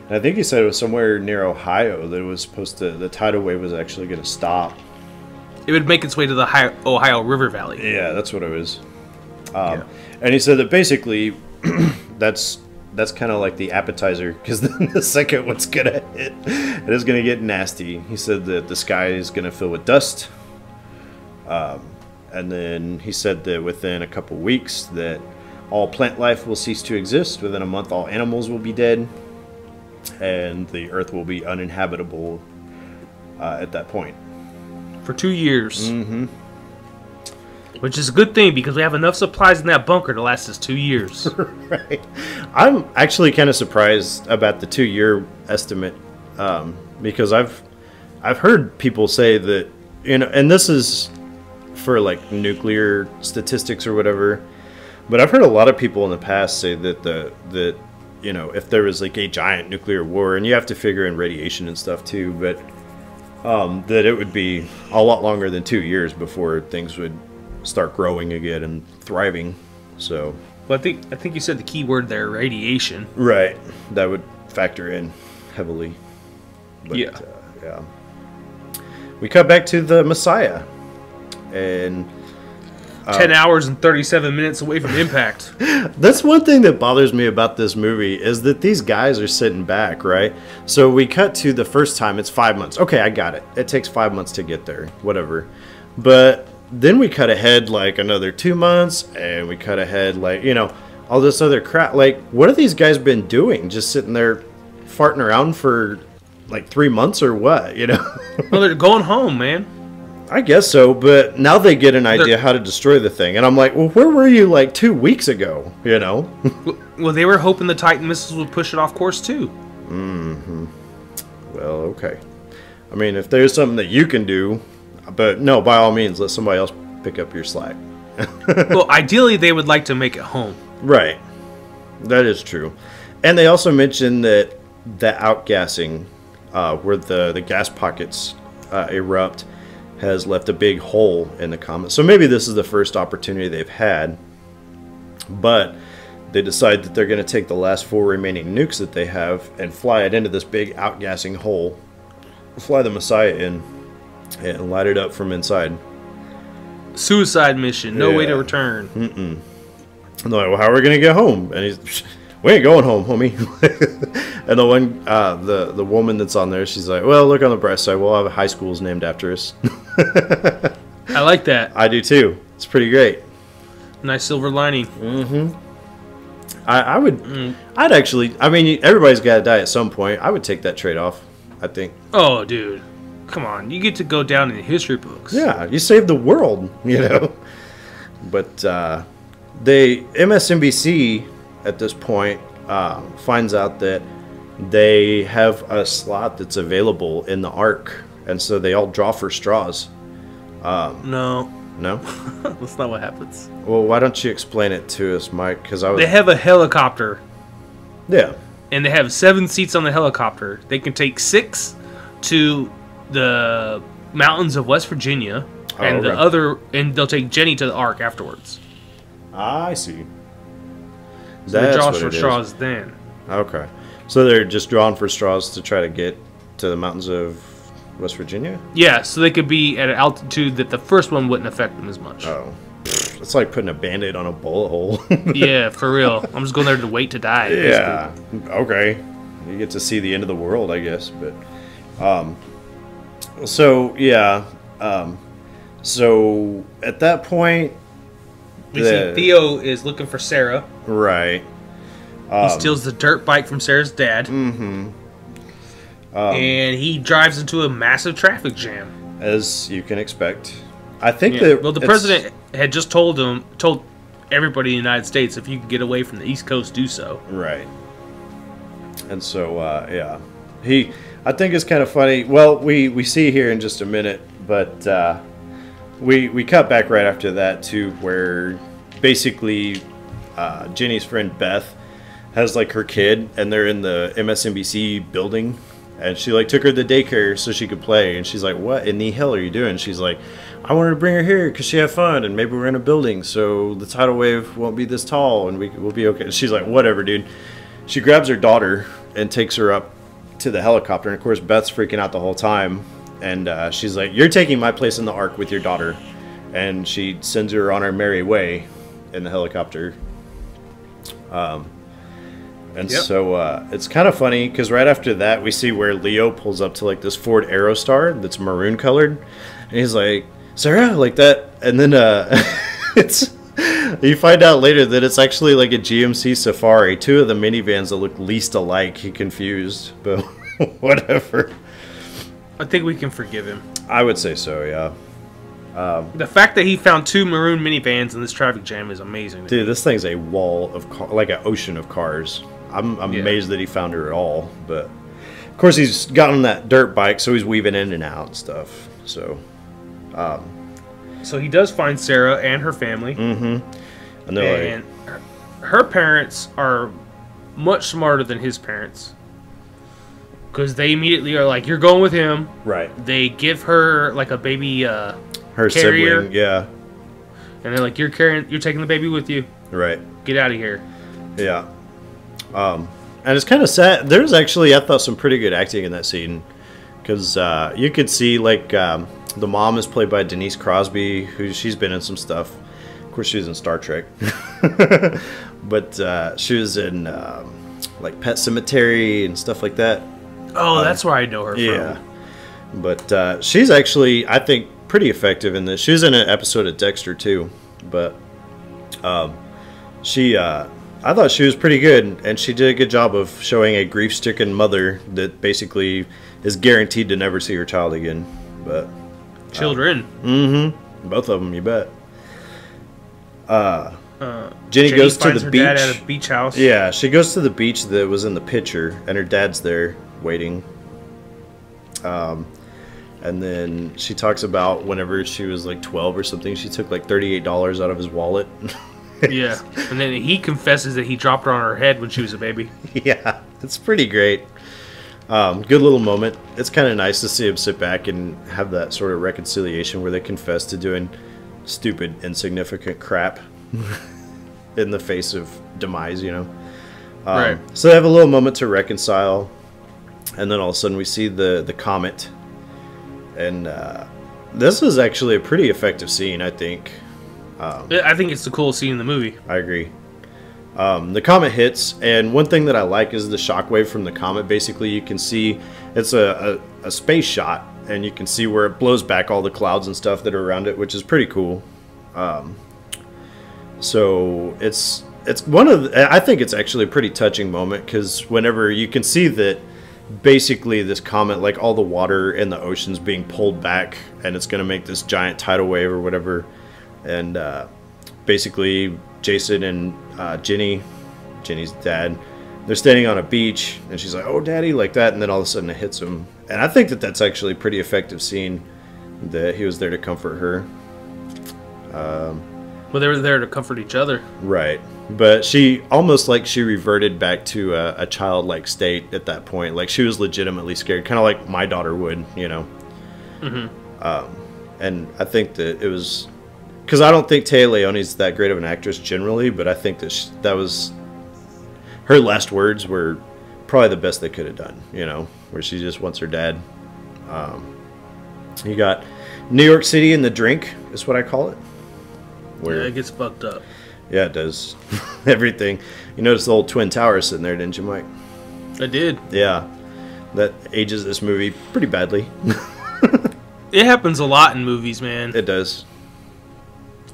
And I think he said it was somewhere near Ohio that it was supposed to, the tidal wave was actually going to stop. It would make its way to the Hi- Ohio River Valley. Yeah, that's what it was. Um, Yeah. And he said that basically that's that's kind of like the appetizer because then the second one's gonna hit, it is gonna get nasty. He said that the sky is gonna fill with dust. Um, and then he said that within a couple weeks that all plant life will cease to exist. Within a month, all animals will be dead, and the earth will be uninhabitable uh, at that point. for two years. Mm-hmm. Which is a good thing because we have enough supplies in that bunker to last us two years. right. I'm actually kind of surprised about the two-year estimate um, because I've I've heard people say that you know, and this is for like nuclear statistics or whatever. But I've heard a lot of people in the past say that the that you know if there was like a giant nuclear war, and you have to figure in radiation and stuff too, but um, that it would be a lot longer than two years before things would start growing again and thriving. So but I think I think you said the key word there, radiation. Right. That would factor in heavily. But, Yeah. Uh, yeah. We cut back to the Messiah. And 10 hours and 37 minutes away from impact. That's one thing that bothers me about this movie is that these guys are sitting back, right? So we cut to the first time, it's five months. Okay, I got it. It takes five months to get there, whatever. But then we cut ahead like another two months, and we cut ahead like, you know, all this other crap. Like, what have these guys been doing? Just sitting there farting around for like three months or what, you know? well, they're going home, man. I guess so, but now they get an idea how to destroy the thing, and I'm like, well, where were you like two weeks ago? You know? Well, they were hoping the Titan missiles would push it off course too. mm-hmm Well, okay. I mean, if there's something that you can do, but no, by all means, let somebody else pick up your slack. well, ideally, they would like to make it home. Right. That is true. And they also mentioned that the outgassing, uh, where the, the gas pockets uh, erupt, has left a big hole in the comet. So maybe this is the first opportunity they've had. But they decide that they're going to take the last four remaining nukes that they have and fly it into this big outgassing hole. Fly the Messiah in and light it up from inside. Suicide mission, no way to Yeah. return. And they're like, well, how are we gonna get home? And he's, we ain't going home, homie. and the one, uh, the the woman that's on there, she's like, well, look on the bright side, we'll have high schools named after us. I like that. I do too. It's pretty great. Nice silver lining. Mm-hmm. I, I would, I'd actually, I mean, everybody's got to die at some point. I would take that trade off. I think. Oh, dude. Come on. You get to go down in the history books. Yeah, you saved the world, you know. But uh, they MSNBC at this point uh, finds out that they have a slot that's available in the Ark, and so they all draw for straws. No, No, that's not what happens. well, why don't you explain it to us, Mike? Because I was They have a helicopter, yeah, and they have seven seats on the helicopter. They can take six to the mountains of West Virginia, and the other, and they'll take Jenny to the Ark afterwards. I see. So That's for it is. straws then. Okay, so they're just drawing for straws to try to get to the mountains of West Virginia. Yeah, so they could be at an altitude that the first one wouldn't affect them as much. Oh, it's like putting a band-aid on a bullet hole. yeah, for real. I'm just going there to wait to die. yeah. Okay. You get to see the end of the world, I guess. But, um, so yeah, um, so at that point, We the- see Theo is looking for Sarah. right? He steals the dirt bike from Sarah's dad. Mm-hmm. and he drives into a massive traffic jam. As you can expect, I think Yeah. that Well, the president had just told him, told everybody in the United States, if you can get away from the East Coast, do so. Right. And so, uh, yeah, he. I think it's kind of funny. Well, we we see here in just a minute, but uh, we we cut back right after that to where basically uh, Jenny's friend Beth has like her kid, and they're in the MSNBC building, and she like took her to daycare so she could play, and she's like, "What in the hell are you doing?" She's like, "I wanted to bring her here because she had fun, and maybe we're in a building, so the tidal wave won't be this tall, and we we'll be okay." She's like, "Whatever, dude." She grabs her daughter and takes her up to the helicopter, and of course Beth's freaking out the whole time, and uh, she's like, "You're taking my place in the ark with your daughter," and she sends her on her merry way in the helicopter. Um, and Yep. so uh, it's kind of funny because right after that we see where Leo pulls up to like this Ford Aerostar that's maroon colored, and he's like, "Sarah, like that," and then uh, it's. You find out later that it's actually like a GMC Safari, two of the minivans that look least alike. He confused, but whatever. I think we can forgive him. I would say so, yeah. Um, the fact that he found two maroon minivans in this traffic jam is amazing. Dude, this thing's a wall of car, like an ocean of cars. I'm, I'm Yeah. amazed that he found her at all, but of course he's got on that dirt bike, so he's weaving in and out and stuff. So, um. So he does find Sarah and her family, mm-hmm. and they're and her- her parents are much smarter than his parents. Because they immediately are like, "You're going with him." right, They give her like a baby, uh, her Carrier. sibling, yeah, and they're like, "You're carrying, you're taking the baby with you. right. Get out of here." Yeah. Um, and it's kind of sad. There's actually, I thought, some pretty good acting in that scene. Because uh, you could see, like, um, the mom is played by Denise Crosby, who she's been in some stuff. Of course, she was in Star Trek, but uh, she was in um, like Pet Sematary and stuff like that. Oh, that's where I know her Yeah, from. but uh, she's actually, I think, pretty effective in this. She was in an episode of Dexter too, but um, she, uh, I thought she was pretty good, and she did a good job of showing a grief-stricken mother that basically is guaranteed to never see her child again. But Children. mm-hmm, both of them, you bet. Uh, Uh, Jenny, Jenny goes to the her beach. dad at a beach house. Yeah, she goes to the beach that was in the picture, and her dad's there waiting. Um, and then she talks about whenever she was like 12 or something, she took like $38 out of his wallet. yeah. And then he confesses that he dropped her on her head when she was a baby. yeah, it's pretty great. Um, good little moment. It's kind of nice to see him sit back and have that sort of reconciliation where they confess to doing stupid, insignificant crap in the face of demise, you know? Um, Right. So they have a little moment to reconcile, and then all of a sudden we see the, the comet. And uh, this is actually a pretty effective scene, I think. Yeah, I think it's the coolest scene in the movie. I agree. Um, the comet hits, and one thing that I like is the shockwave from the comet. Basically, you can see it's a, a, a space shot, and you can see where it blows back all the clouds and stuff that are around it, which is pretty cool. Um, so it's it's one of the, I think it's actually a pretty touching moment because whenever you can see that basically this comet like all the water in the ocean's being pulled back and it's going to make this giant tidal wave or whatever and uh, basically jason and uh, jenny jenny's dad they're standing on a beach and she's like oh daddy like that and then all of a sudden it hits him and i think that that's actually a pretty effective scene that he was there to comfort her Well, they were there to comfort each other. Right. But she almost like she reverted back to a, a childlike state at that point. Like she was legitimately scared, kind of like my daughter would, you know. Mm-hmm. Um, and I think that it was because I don't think Téa Leoni's that great of an actress generally, but I think that sh that was her last words were probably the best they could have done. You know, where she just wants her dad. Um, you got New York City in the drink is what I call it. Where Yeah, it gets fucked up. Yeah, it does. Everything. You notice the old Twin Towers sitting there, didn't you, Mike? I did. Yeah. That ages this movie pretty badly. It happens a lot in movies, man. it does.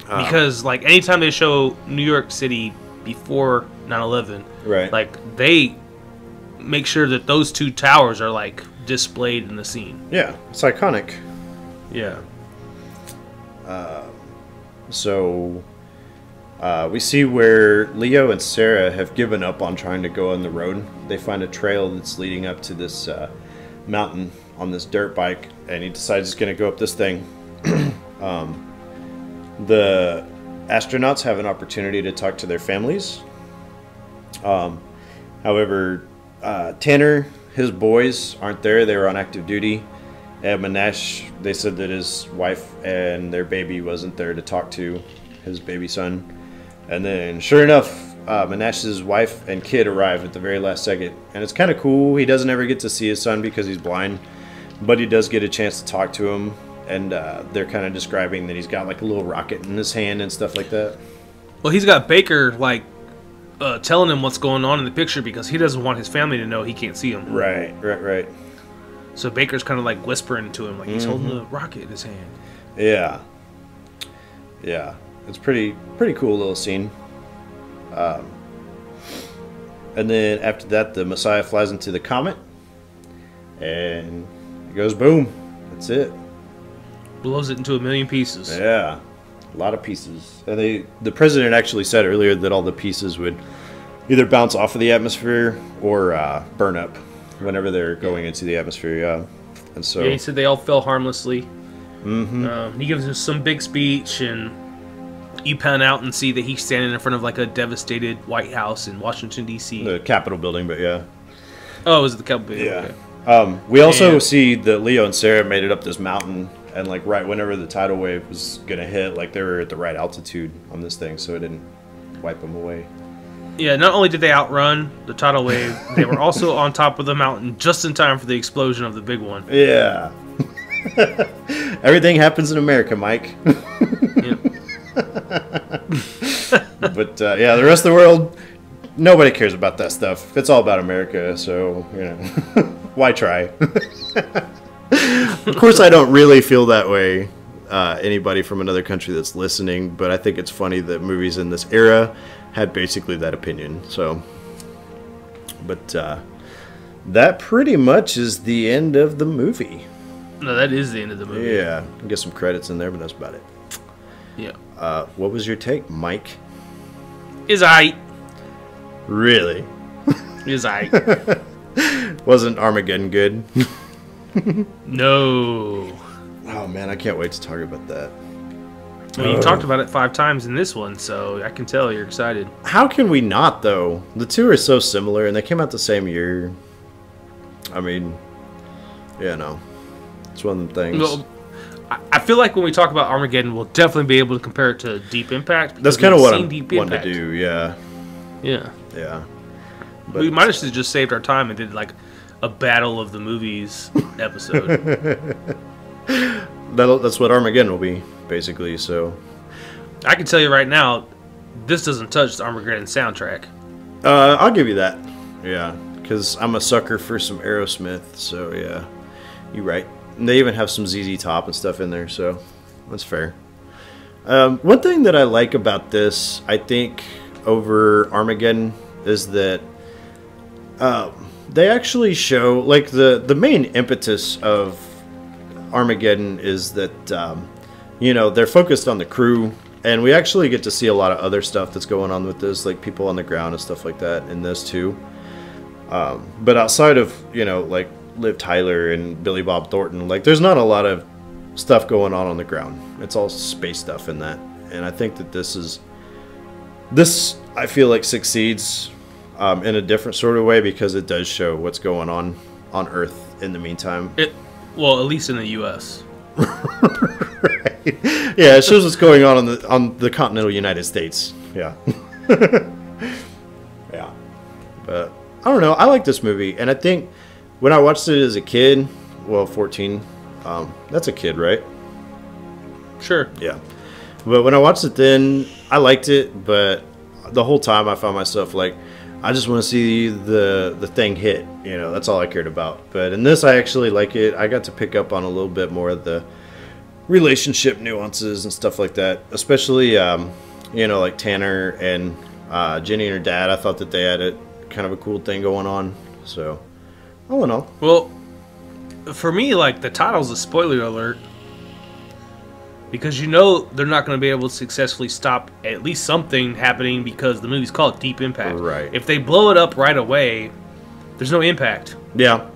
Uh, because like anytime they show New York City before 9/11, Right. like they make sure that those two towers are like displayed in the scene. Yeah, it's iconic. Yeah. So uh, we see where Leo and Sarah have given up on trying to go on the road. They find a trail that's leading up to this uh, mountain on this dirt bike, and he decides he's going to go up this thing. um, the astronauts have an opportunity to talk to their families. Um, however, uh, Tanner, his boys aren't there. They were on active duty. And Monash, they said that his wife and their baby wasn't there to talk to his baby son. And then, sure enough, uh, Monash's wife and kid arrive at the very last second. And it's kind of cool. He doesn't ever get to see his son because he's blind, but he does get a chance to talk to him. And uh, they're kind of describing that he's got like a little rocket in his hand and stuff like that. Well, he's got Baker like uh, telling him what's going on in the picture because he doesn't want his family to know he can't see him. Right, right, right. So Baker's kind of like whispering to him, like he's holding a rocket in his hand. Yeah. Yeah. It's pretty pretty cool little scene. Um, and then after that the Messiah flies into the comet and it goes boom. That's it. Blows it into a million pieces. Yeah. A lot of pieces. And they the president actually said earlier that all the pieces would either bounce off of the atmosphere or uh, burn up whenever they're going into the atmosphere, yeah. And so Yeah, he said they all fell harmlessly. Mm-hmm. Um, he gives us some big speech, and you pan out and see that he's standing in front of like a devastated White House in Washington D.C. the Capitol building, but yeah. oh, is it was the Capitol. building? Yeah. okay. Um, we also And- see that Leo and Sarah made it up this mountain, and like right whenever the tidal wave was gonna hit, like they were at the right altitude on this thing, so it didn't wipe them away. Yeah, not only did they outrun the tidal wave, they were also on top of the mountain just in time for the explosion of the big one. Yeah. Everything happens in America, Mike. Yeah. but uh, yeah, the rest of the world, nobody cares about that stuff. It's all about America, so you know, why try? of course, I don't really feel that way. Uh, anybody from another country that's listening, but I think it's funny that movies in this era had basically that opinion. So, but uh, that pretty much is the end of the movie. No, that is the end of the movie. Yeah, get some credits in there, but that's about it. Yeah. Uh, what was your take, Mike? Is I. Really? Is I. Wasn't Armageddon good? no. Oh man, I can't wait to talk about that. Well, you talked about it five times in this one, so I can tell you're excited. How can we not though? The two are so similar, and they came out the same year. I mean, yeah, no, it's one of them things. Well, I- feel like when we talk about Armageddon, we'll definitely be able to compare it to Deep Impact. That's kind of what I'm Deep wanting to do. Yeah, Yeah. yeah. we might have just saved our time and did like a battle of the movies episode. That'll, that's what Armageddon will be, basically. So, I can tell you right now, this doesn't touch the Armageddon soundtrack. uh, I'll give you that. Yeah, because I'm a sucker for some Aerosmith. So yeah, you're right. They even have some ZZ Top and stuff in there, so that's fair. Um, one thing that I like about this, I think, over Armageddon, is that um, they actually show like the the main impetus of Armageddon is that um, you know they're focused on the crew, and we actually get to see a lot of other stuff that's going on with this, like people on the ground and stuff like that in this too. Um, but outside of you know like Liv Tyler and Billy Bob Thornton, like there's not a lot of stuff going on on the ground. It's all space stuff in that, and I think that this is this I feel like succeeds um, in a different sort of way because it does show what's going on on Earth in the meantime. It, well, at least in the U.S. yeah, it shows what's going on on the on the continental United States. Yeah, yeah. But I don't know. I like this movie, and I think when I watched it as a kid, well, fourteen, um, that's a kid, right? Sure. Yeah. But when I watched it then, I liked it, but the whole time I found myself like, I just want to see the the thing hit. You know, that's all I cared about. But in this, I actually like it. I got to pick up on a little bit more of the relationship nuances and stuff like that. Especially, um, you know, like Tanner and uh, Jenny and her dad. I thought that they had a kind of a cool thing going on. So, all in all, Well, for me, like the title's a spoiler alert because you know they're not going to be able to successfully stop at least something happening because the movie's called Deep Impact. Right. If they blow it up right away, there's no impact. Yeah,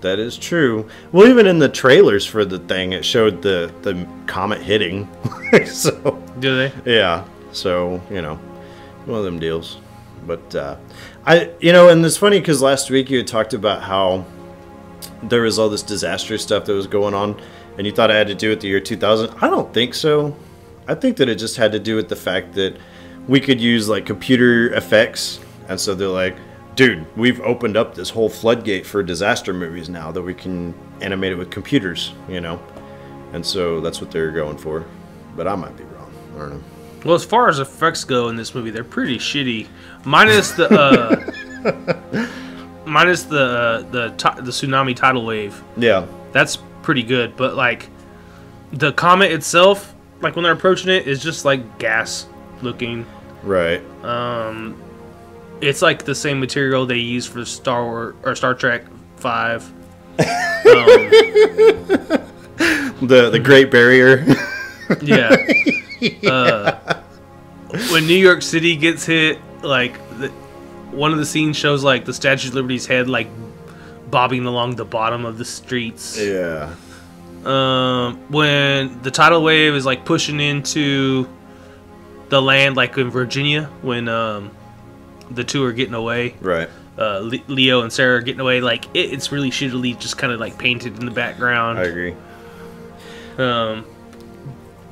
that is true. Well, even in the trailers for the thing, it showed the the comet hitting. so Do they? yeah, so you know, one of them deals. But uh, I, you know, and it's funny because last week you talked about how there was all this disaster stuff that was going on, and you thought it had to do with the year 2000. I don't think so. I think that it just had to do with the fact that we could use like computer effects, and so they're like, dude, we've opened up this whole floodgate for disaster movies now that we can animate it with computers, you know, and so that's what they're going for. But I might be wrong. I don't know. Well, as far as effects go in this movie, they're pretty shitty. Minus the uh, minus the uh, the the tsunami tidal wave. Yeah, That's pretty good, but like the comet itself, like when they're approaching it, is just like gas looking. right. Um, it's like the same material they use for Star Wars or Star Trek Five. Um, The the Great Barrier. yeah. Uh, when New York City gets hit, like the, one of the scenes shows like the Statue of Liberty's head like bobbing along the bottom of the streets. yeah. Um, when the tidal wave is like pushing into the land, like in Virginia, when um, the two are getting away, Right. uh, Leo and Sarah are getting away, like it, it's really shittily just kind of like painted in the background. I agree. Um,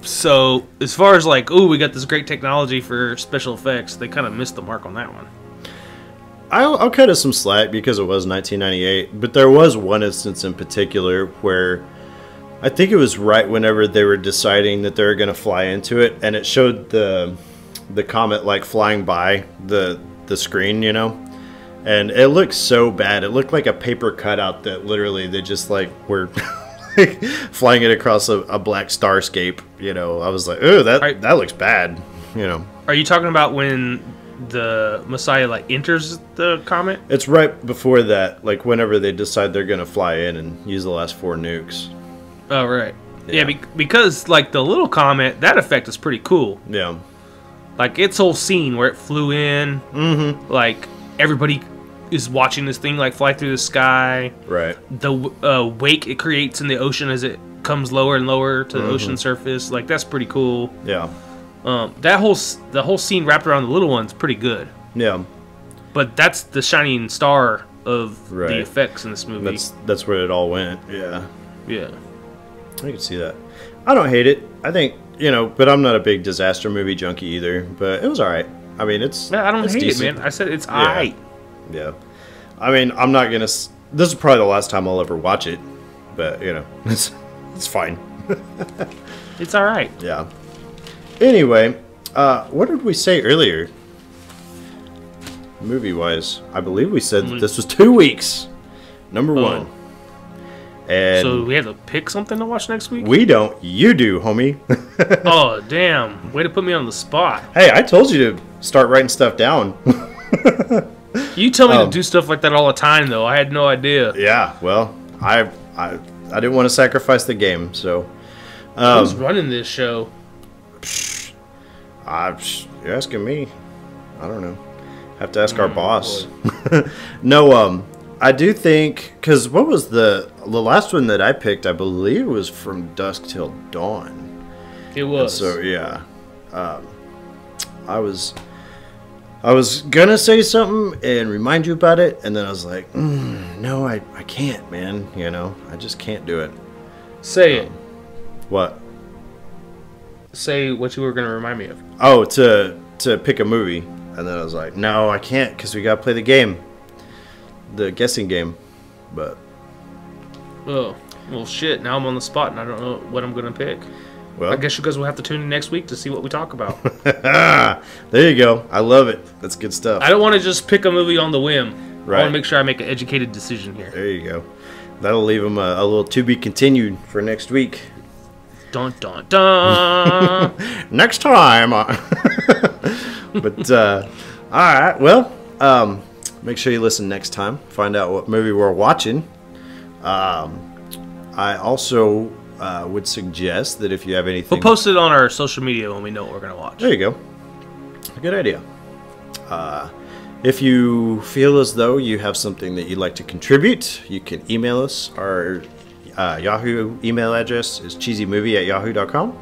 so as far as like, oh, we got this great technology for special effects, they kind of missed the mark on that one. I'll, I'll cut it some slack because it was 1998, but there was one instance in particular where I think it was right whenever they were deciding that they were going to fly into it, and it showed the the comet like flying by the the screen, you know, and it looked so bad. It looked like a paper cutout that literally they just like were flying it across a, a black starscape. You know, I was like, oh, that Right. that looks bad. You know, Are you talking about when the Messiah like enters the comet? it's right before that, like whenever they decide they're going to fly in and use the last four nukes. Oh right. Yeah, Yeah. be- because like the little comet, that effect is pretty cool. Yeah, Like its whole scene where it flew in, mm-hmm. like everybody is watching this thing like fly through the sky. right. The uh, wake it creates in the ocean as it comes lower and lower to the Mm-hmm. ocean surface, like that's pretty cool. Yeah, Um, that whole the whole scene wrapped around the little one's pretty good. yeah. But that's the shining star of Right. the effects in this movie. That's that's where it all went. Yeah. yeah. I can see that. I don't hate it. I think you know, but I'm not a big disaster movie junkie either. But it was all right. I mean, it's. I don't hate decent. it, man. I said it's alright. Yeah. I mean, I'm not gonna. This is probably the last time I'll ever watch it, but you know, it's it's fine. It's alright. Yeah. Anyway, uh, what did we say earlier? Movie wise, I believe we said that this was two weeks. Number Oh. one. And So we have to pick something to watch next week? we don't. You do, homie. oh, damn. Way to put me on the spot. hey, I told you to start writing stuff down. You tell me Um, to do stuff like that all the time, though. I had no idea. yeah. Well, I I I didn't want to sacrifice the game, so Who's um, running this show? I you're asking me. I don't know. Have to ask our Mm, boss. no, um, I do think because what was the the last one that I picked? I believe was from Dusk Till Dawn. It was. So yeah, um, I was I was gonna say something and remind you about it, and then I was like, mm, no, I I can't, man. You know, I just can't do it. Say it. What? Say what you were going to remind me of. Oh, to to pick a movie, and then I was like, no, I can't because we gotta play the game, the guessing game. But Oh, well, shit. Now I'm on the spot and I don't know what I'm going to pick. Well, I guess you guys will have to tune in next week to see what we talk about. there you go. I love it. That's good stuff. I don't want to just pick a movie on the whim. Right. I want to make sure I make an educated decision here. There you go. That'll leave them a, a little to be continued for next week. Dun dun dun. Next time. but uh, all right. Well, um, make sure you listen next time. Find out what movie we're watching. Um, I also uh, would suggest that if you have anything, we'll post it on our social media when we know what we're going to watch. There you go. A good idea. Uh, if you feel as though you have something that you'd like to contribute, you can email us. Our uh, Yahoo email address is cheesymovie at yahoo.com.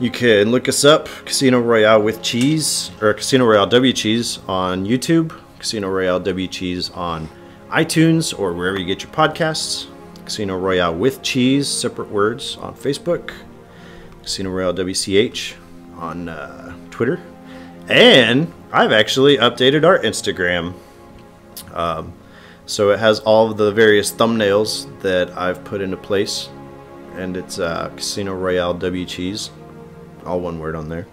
You can look us up, Casino Royale with Cheese, or Casino Royale W Cheese on YouTube, Casino Royale W Cheese on iTunes, or wherever you get your podcasts, Casino Royale with Cheese, separate words, on Facebook, Casino Royale WCH on uh, Twitter. And I've actually updated our Instagram. Um, so it has all of the various thumbnails that I've put into place. And it's uh, Casino Royale W Cheese. All one word on there.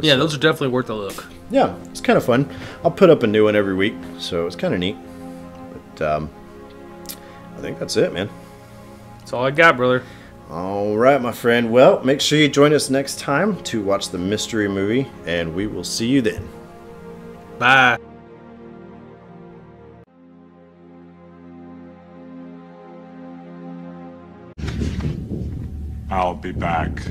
Yeah, those are definitely worth a look. Yeah, it's kind of fun. I'll put up a new one every week, so it's kind of neat. But um, I think that's it, man. That's all I got, brother. All right, my friend. Well, make sure you join us next time to watch the mystery movie, and we will see you then. Bye. I'll be back.